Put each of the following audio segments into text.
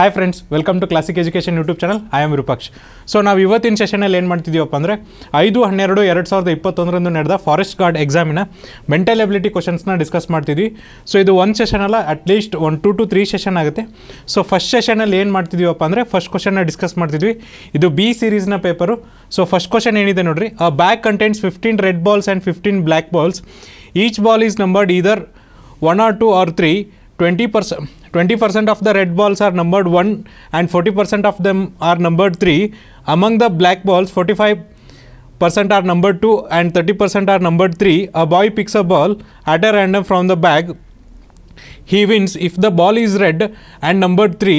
Hi friends welcome to classic education YouTube channel I am Virupaksh so ನಾವು ಇವತ್ತಿನ ಸೆಷನಲ್ಲಿ ಏನು ಮಾಡ್ತಿದ್ದೀವಪ್ಪ ಅಂದರೆ, ಐದು, ಹನ್ನೆರಡು, ಎರಡು ಸಾವಿರದ ಇಪ್ಪತ್ತೊಂದರಂದು ನಡೆದ ಫಾರೆಸ್ಟ್ ಗಾರ್ಡ್ ಎಕ್ಸಾಮಿನ ಮೆಂಟಲ್ ಎಬಿಲಿಟಿ ಕ್ವಶನ್ಸ್ನ ಡಿಸ್ಕಸ್ ಮಾಡ್ತಿದ್ವಿ. ಸೊ ಇದು ಒಂದು ಸೆಷನ್ ಅಲ್ಲ at least one to two three session ಆಗುತ್ತೆ. ಸೊ ಫಸ್ಟ್ ಸೆಷನಲ್ಲಿ ಏನು ಮಾಡ್ತಿದ್ದೀವಪ್ಪ ಅಂದರೆ ಫಸ್ಟ್ ಕ್ವಶನ್ನ ಡಿಸ್ಕಸ್ ಮಾಡ್ತಿದ್ವಿ. ಇದು ಬಿ ಸೀರೀಸ್ನ ಪೇಪರು ಸೊ ಫಸ್ಟ್ ಕ್ವಶನ್ ಏನಿದೆ ನೋಡಿರಿ? ಆ back contents fifteen red balls and fifteen black balls each ball is numbered either one or two or three twenty percent twenty percent of the red balls are numbered one and forty percent of them are numbered three among the black balls forty five percent are numbered 2 and 30% are numbered 3 a boy picks a ball at a random from the bag he wins if the ball is red and numbered 3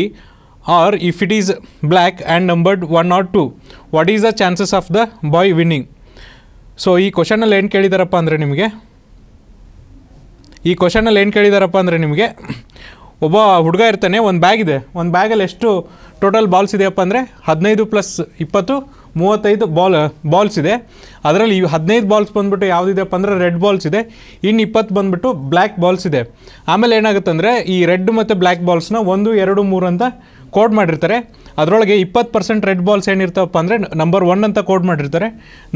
or if it is black and numbered 1 or 2 what is the chances of the boy winning so ಈ ಕ್ವಶನಲ್ಲಿ ಏನು ಕೇಳಿದಾರಪ್ಪ ಅಂದರೆ ನಿಮಗೆ ಈ ಕ್ವಶನಲ್ಲಿ ಏನು ಕೇಳಿದಾರಪ್ಪ ಅಂದರೆ ನಿಮಗೆ, ಒಬ್ಬ ಹುಡುಗ ಇರ್ತಾನೆ, ಒಂದು ಬ್ಯಾಗ್ ಇದೆ. ಒಂದು ಬ್ಯಾಗಲ್ಲಿ ಎಷ್ಟು ಟೋಟಲ್ ಬಾಲ್ಸ್ ಇದೆಯಪ್ಪ ಅಂದರೆ ಹದಿನೈದು ಪ್ಲಸ್ ಇಪ್ಪತ್ತು, ಮೂವತ್ತೈದು ಬಾಲ್ ಬಾಲ್ಸ್ ಇದೆ. ಅದರಲ್ಲಿ ಈ ಹದಿನೈದು ಬಾಲ್ಸ್ ಬಂದ್ಬಿಟ್ಟು ಯಾವುದಿದೆಯಪ್ಪ ಅಂದರೆ ರೆಡ್ ಬಾಲ್ಸ್ ಇದೆ. ಇನ್ನು ಇಪ್ಪತ್ತು ಬಂದುಬಿಟ್ಟು ಬ್ಲ್ಯಾಕ್ ಬಾಲ್ಸ್ ಇದೆ. ಆಮೇಲೆ ಏನಾಗುತ್ತೆ ಅಂದರೆ ಈ ರೆಡ್ ಮತ್ತು ಬ್ಲ್ಯಾಕ್ ಬಾಲ್ಸ್ನ ಒಂದು, ಎರಡು, ಮೂರು ಅಂತ ಕೋಡ್ ಮಾಡಿರ್ತಾರೆ. ಅದರೊಳಗೆ ಇಪ್ಪತ್ತು ಪರ್ಸೆಂಟ್ ರೆಡ್ ಬಾಲ್ಸ್ ಏನಿರ್ತಾವಪ್ಪ ಅಂದರೆ ನಂಬರ್ ಒನ್ ಅಂತ ಕೋಡ್ ಮಾಡಿರ್ತಾರೆ,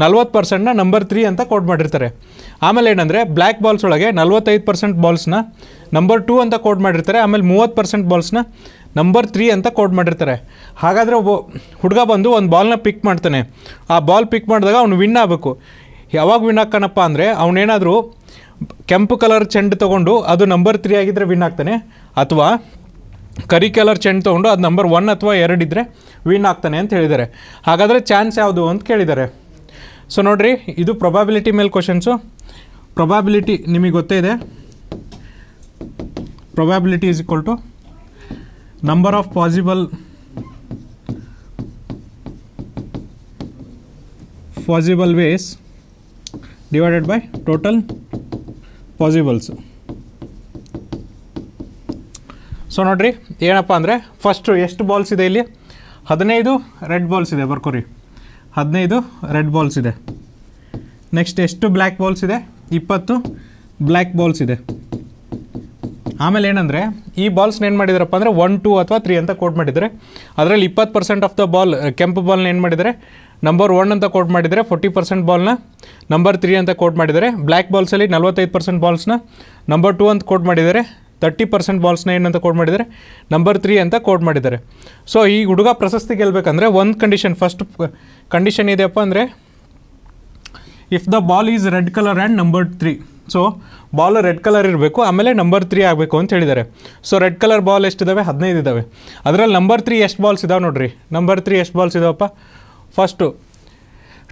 ನಲ್ವತ್ತು ಪರ್ಸೆಂಟ್ನ ನಂಬರ್ ತ್ರೀ ಅಂತ ಕೋಡ್ ಮಾಡಿರ್ತಾರೆ. ಆಮೇಲೆ ಏನಂದರೆ ಬ್ಲ್ಯಾಕ್ ಬಾಲ್ಸ್ ಒಳಗೆ ನಲ್ವತ್ತೈದು ಪರ್ಸೆಂಟ್ ಬಾಲ್ಸ್ನ ನಂಬರ್ ಟೂ ಅಂತ ಕೋಡ್ ಮಾಡಿರ್ತಾರೆ, ಆಮೇಲೆ ಮೂವತ್ತು ಪರ್ಸೆಂಟ್ ಬಾಲ್ಸ್ನ ನಂಬರ್ ತ್ರೀ ಅಂತ ಕೋಡ್ ಮಾಡಿರ್ತಾರೆ. ಹಾಗಾದರೆ ಒಬ್ಬ ಹುಡುಗ ಬಂದು ಒಂದು ಬಾಲ್ನ ಪಿಕ್ ಮಾಡ್ತಾನೆ. ಆ ಬಾಲ್ ಪಿಕ್ ಮಾಡಿದಾಗ ಅವ್ನು ವಿನ್ ಆಗಬೇಕು. ಯಾವಾಗ ವಿನ್ ಹಾಕನಪ್ಪ ಅಂದರೆ ಅವನೇನಾದರೂ ಕೆಂಪು ಕಲರ್ ಚೆಂಡು ತೊಗೊಂಡು ಅದು ನಂಬರ್ ತ್ರೀ ಆಗಿದ್ದರೆ ವಿನ್ ಆಗ್ತಾನೆ. ಅಥವಾ ಕರಿ ಕಲರ್ ಚೆಂಡು ತೊಗೊಂಡು ಅದು ನಂಬರ್ ಒನ್ ಅಥವಾ ಎರಡು ಇದ್ದರೆ ವಿನ್ ಆಗ್ತಾನೆ ಅಂತ ಹೇಳಿದ್ದಾರೆ. ಹಾಗಾದರೆ ಚಾನ್ಸ್ ಯಾವುದು ಅಂತ ಕೇಳಿದ್ದಾರೆ. ಸೊ ನೋಡಿರಿ, ಇದು ಪ್ರೊಬಾಬಿಲಿಟಿ ಮೇಲೆ ಕ್ವಶನ್ಸು ಪ್ರೊಬಾಬಿಲಿಟಿ ನಿಮಗೆ ಗೊತ್ತೇ ಇದೆ. Probability is equal to number of possible possible ways divided by total possibles so ನೋಡಿರಿ, ಏನಪ್ಪ ಅಂದರೆ ಫಸ್ಟು ಎಷ್ಟು ಬಾಲ್ಸ್ ಇದೆ ಇಲ್ಲಿ? ಹದಿನೈದು ರೆಡ್ ಬಾಲ್ಸ್ ಇದೆ, ಬರ್ಕೋರಿ. ಹದಿನೈದು ರೆಡ್ ಬಾಲ್ಸ್ ಇದೆ. ನೆಕ್ಸ್ಟ್ ಎಷ್ಟು ಬ್ಲ್ಯಾಕ್ ಬಾಲ್ಸ್ ಇದೆ? ಇಪ್ಪತ್ತು ಬ್ಲ್ಯಾಕ್ ಬಾಲ್ಸ್ ಇದೆ. ಆಮೇಲೆ ಏನಂದರೆ, ಈ ಬಾಲ್ಸ್ನ ಏನು ಮಾಡಿದಾರಪ್ಪ ಅಂದರೆ ಒನ್ ಟೂ ಅಥವಾ ತ್ರೀ ಅಂತ ಕೋಟ್ ಮಾಡಿದರೆ, ಅದರಲ್ಲಿ ಇಪ್ಪತ್ತು ಪರ್ಸೆಂಟ್ ಆಫ್ ದ ಬಾಲ್ ಕೆಂಪು ಬಾಲ್ನ ಏನು ಮಾಡಿದರೆ? ನಂಬರ್ ಒನ್ ಅಂತ ಕೋಟ್ ಮಾಡಿದರೆ ಫೋರ್ಟಿ ಪರ್ಸೆಂಟ್ ಬಾಲ್ನ ನಂಬರ್ ತ್ರೀ ಅಂತ ಕೋಟ್ ಮಾಡಿದ್ದಾರೆ ಬ್ಲ್ಯಾಕ್ ಬಾಲ್ಸಲ್ಲಿ ನಲ್ವತ್ತೈದು ಪರ್ಸೆಂಟ್ ಬಾಲ್ಸ್ನ ನಂಬರ್ ಟೂ ಅಂತ ಕೋಟ್ ಮಾಡಿದ್ದಾರೆ ತರ್ಟಿ ಪರ್ಸೆಂಟ್ ಬಾಲ್ಸ್ನ ಏನಂತ ಕೋಡ್ ಮಾಡಿದ್ದಾರೆ? ನಂಬರ್ ತ್ರೀ ಅಂತ ಕೋಡ್ ಮಾಡಿದ್ದಾರೆ. ಸೊ ಈ ಹುಡುಗ ಪ್ರಶಸ್ತಿ ಗೆಲ್ಲಬೇಕಂದ್ರೆ ಒಂದು ಕಂಡೀಷನ್ ಫಸ್ಟ್ ಕಂಡೀಷನ್ ಇದೆಯಪ್ಪ ಅಂದರೆ if the ball is red colour and number three so ball red colour ಇರಬೇಕು, ಆಮೇಲೆ ನಂಬರ್ ತ್ರೀ ಆಗಬೇಕು ಅಂತ ಹೇಳಿದ್ದಾರೆ. ಸೊ ರೆಡ್ ಕಲರ್ ಬಾಲ್ ಎಷ್ಟಿದ್ದಾವೆ ಹದಿನೈದು ಇದ್ದಾವೆ ಅದರಲ್ಲಿ ನಂಬರ್ ತ್ರೀ ಎಷ್ಟು ಬಾಲ್ಸ್ ಇದಾವೆ ನೋಡಿರಿ? ನಂಬರ್ ತ್ರೀ ಎಷ್ಟು balls ಇದಾವಪ್ಪ? First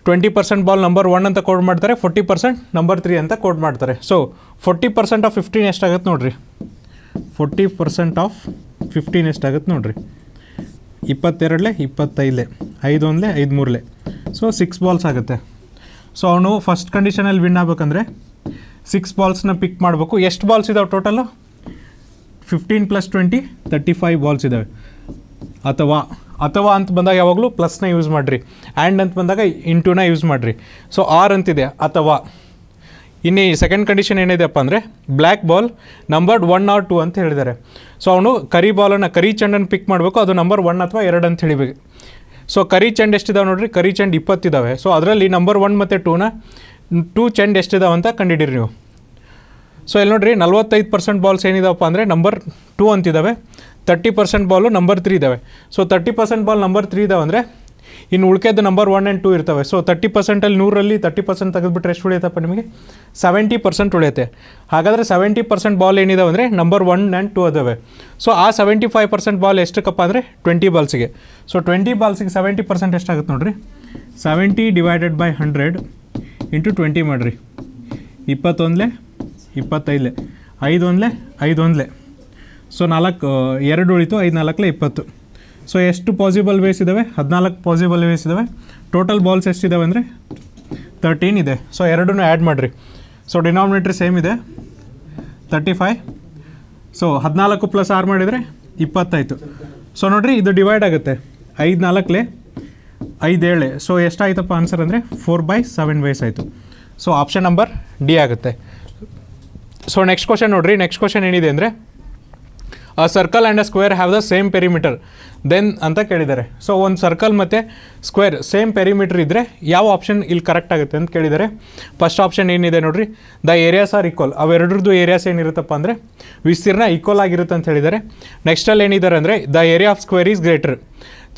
twenty percent ball number one ಅಂತ ಕೋಡ್ ಮಾಡ್ತಾರೆ ಫೋರ್ಟಿ ಪರ್ಸೆಂಟ್ ನಂಬರ್ ತ್ರೀ ಅಂತ ಕೋಡ್ ಮಾಡ್ತಾರೆ. So forty percent of fifteen ಎಷ್ಟಾಗುತ್ತೆ ನೋಡಿರಿ? ಫೋರ್ಟಿ ಪರ್ಸೆಂಟ್ ಆಫ್ ಫಿಫ್ಟೀನ್ ಎಷ್ಟಾಗುತ್ತೆ ನೋಡಿರಿ. ಇಪ್ಪತ್ತೆರಡಲೆ, ಇಪ್ಪತ್ತೈದಲೆ ಐದು ಒಂದಲೆ ಐದು ಮೂರಲೆ ಸೊ ಸಿಕ್ಸ್ ಬಾಲ್ಸ್ ಆಗುತ್ತೆ. ಸೊ ಅವನು ಫಸ್ಟ್ ಕಂಡೀಷನಲ್ಲಿ ವಿನ್ ಆಗಬೇಕಂದ್ರೆ ಸಿಕ್ಸ್ ಬಾಲ್ಸ್ನ ಪಿಕ್ ಮಾಡಬೇಕು. ಎಷ್ಟು ಬಾಲ್ಸ್ ಇದಾವೆ total fifteen plus twenty thirty five balls ಇದ್ದಾವೆ ಅಥವಾ ಅಥವಾ ಅಂತ ಬಂದಾಗ ಯಾವಾಗಲೂ ಪ್ಲಸ್ನ ಯೂಸ್ ಮಾಡಿರಿ. ಆ್ಯಂಡ್ ಅಂತ ಬಂದಾಗ ಇಂಟುನ ಯೂಸ್ ಮಾಡಿರಿ. ಸೊ ಆರ್ ಅಂತಿದೆ. ಅಥವಾ ಇನ್ನು ಈ ಸೆಕೆಂಡ್ ಕಂಡೀಷನ್ ಏನಿದೆಪ್ಪ ಅಂದರೆ black ball numbered one or two ಅಂತ ಹೇಳಿದ್ದಾರೆ. ಸೊ ಅವನು ಕರಿ ಬಾಲನ್ನು ಕರಿ ಚೆಂಡನ್ನು ಪಿಕ್ ಮಾಡಬೇಕು, ಅದು ನಂಬರ್ ಒನ್ ಅಥವಾ ಎರಡು ಅಂತ ಹೇಳಿಬೇಕು ಸೊ ಕರಿ ಚೆಂಡ್ ಎಷ್ಟಿದಾವೆ ನೋಡಿರಿ? ಕರಿ ಚೆಂಡ್ ಇಪ್ಪತ್ತಿದ್ದಾವೆ ಸೊ ಅದರಲ್ಲಿ ನಂಬರ್ ಒನ್ ಮತ್ತು ಟೂನ ಟೂ ಚೆಂಡ್ ಎಷ್ಟಿದಾವೆ ಅಂತ ಕಂಡಿಡೀರಿ ನೀವು. ಸೊ ಇಲ್ಲಿ ನೋಡ್ರಿ, ನಲ್ವತ್ತೈದು ಪರ್ಸೆಂಟ್ ಬಾಲ್ಸ್ ಏನಿದಾವಪ್ಪ ಅಂದರೆ number two ಅಂತಿದ್ದಾವೆ thirty percent ball number three ಇದ್ದಾವೆ so thirty percent ball number three ಇದಾವೆ ಅಂದರೆ ಇನ್ನು ಉಳ್ಕೆದ್ದು ನಂಬರ್ ಒನ್ ಆ್ಯಂಡ್ ಟೂ ಇರ್ತವೆ. ಸೊ ತರ್ಟಿ ಪರ್ಸೆಂಟಲ್ಲಿ ನೂರಲ್ಲಿ ತರ್ಟಿ ಪರ್ಸೆಂಟ್ ತೆಗೆದುಬಿಟ್ರೆ ಎಷ್ಟು ಉಳಿಯುತ್ತಪ್ಪ ನಿಮಗೆ? ಸೆವೆಂಟಿ ಪರ್ಸೆಂಟ್ ಉಳಿಯುತ್ತೆ. ಹಾಗಾದರೆ ಸೆವೆಂಟಿ ಪರ್ಸೆಂಟ್ ಬಾಲ್ ಏನಿದಾವೆ ಅಂದರೆ ನಂಬರ್ ಒನ್ ಆ್ಯಂಡ್ ಟೂ ಅದಾವೆ. ಸೊ ಆ ಸೆವೆಂಟಿ ಫೈವ್ ಪರ್ಸೆಂಟ್ ಬಾಲ್ ಎಷ್ಟಕ್ಕಪ್ಪ ಅಂದರೆ ಟ್ವೆಂಟಿ ಬಾಲ್ಸಿಗೆ ಸೊ ಟ್ವೆಂಟಿ ಬಾಲ್ಸಿಗೆ ಸೆವೆಂಟಿ ಪರ್ಸೆಂಟ್ ಎಷ್ಟಾಗುತ್ತೆ ನೋಡಿರಿ? Seventy divided by hundred into twenty ಮಾಡಿರಿ. ಇಪ್ಪತ್ತೊಂದಲೆ ಇಪ್ಪತ್ತೈದಲೆ ಐದು ಐದೊಂದಲೆ. ಐದು ಒಂದಲೆ ಸೊ ನಾಲ್ಕು, ಎರಡು ಉಳಿತು ಐದು ನಾಲ್ಕಲೆ ಇಪ್ಪತ್ತು. ಸೊ ಎಷ್ಟು ಪಾಸಿಬಲ್ ವೇಸ್ ಇದ್ದಾವೆ ಹದಿನಾಲ್ಕು ಪಾಸಿಬಲ್ ವೇಸ್ ಇದ್ದಾವೆ ಟೋಟಲ್ ಬಾಲ್ಸ್ ಎಷ್ಟಿದ್ದಾವೆ ಅಂದರೆ? ತರ್ಟೀನ್ ಇದೆ. ಸೊ ಎರಡೂ ಆ್ಯಡ್ ಮಾಡಿರಿ. ಸೊ ಡಿನಾಮಿನೇಟ್ರ್ ಸೇಮ್ ಇದೆ. ತರ್ಟಿ ಫೈವ್ ಸೊ ಹದಿನಾಲ್ಕು ಪ್ಲಸ್ ಆರು ಮಾಡಿದರೆ ಇಪ್ಪತ್ತಾಯಿತು ಸೊ ನೋಡಿರಿ, ಇದು ಡಿವೈಡ್ ಆಗುತ್ತೆ. ಐದು ನಾಲ್ಕಲೆ, ಐದು ಏಳೆ ಸೊ ಎಷ್ಟಾಯ್ತಪ್ಪ ಆನ್ಸರ್ ಅಂದರೆ ಫೋರ್ ಬೈ ಸೆವೆನ್ ವೇಸ್ ಆಯಿತು. ಸೊ ಆಪ್ಷನ್ ನಂಬರ್ ಡಿ ಆಗುತ್ತೆ. ಸೊ ನೆಕ್ಸ್ಟ್ ಕ್ವಶನ್ ನೋಡಿರಿ. ನೆಕ್ಸ್ಟ್ ಕ್ವಶನ್ ಏನಿದೆ ಅಂದರೆ circle and a square have the same perimeter then ಅಂತ ಕೇಳಿದ್ದಾರೆ. ಸೊ ಒಂದು ಸರ್ಕಲ್ ಮತ್ತು ಸ್ಕ್ವೇರ್ ಸೇಮ್ ಪೆರಿಮೀಟರ್ ಇದ್ದರೆ ಯಾವ ಆಪ್ಷನ್ ಇಲ್ಲಿ ಕರೆಕ್ಟ್ ಆಗುತ್ತೆ ಅಂತ ಕೇಳಿದ್ದಾರೆ. ಫಸ್ಟ್ ಆಪ್ಷನ್ ಏನಿದೆ ನೋಡಿರಿ? ದ ಏರಿಯಾಸ್ ಆರ್ ಈಕ್ವಲ್ ಅವೆರಡ್ರದ್ದು ಏರಿಯಾಸ್ ಏನಿರುತ್ತಪ್ಪ ಅಂದರೆ ವಿಸ್ತೀರ್ಣ ಈಕ್ವಲ್ ಆಗಿರುತ್ತೆ ಅಂತ ಹೇಳಿದ್ದಾರೆ. ನೆಕ್ಸ್ಟಲ್ಲಿ ಏನಿದ್ದಾರೆ ಅಂದರೆ the area of square is greater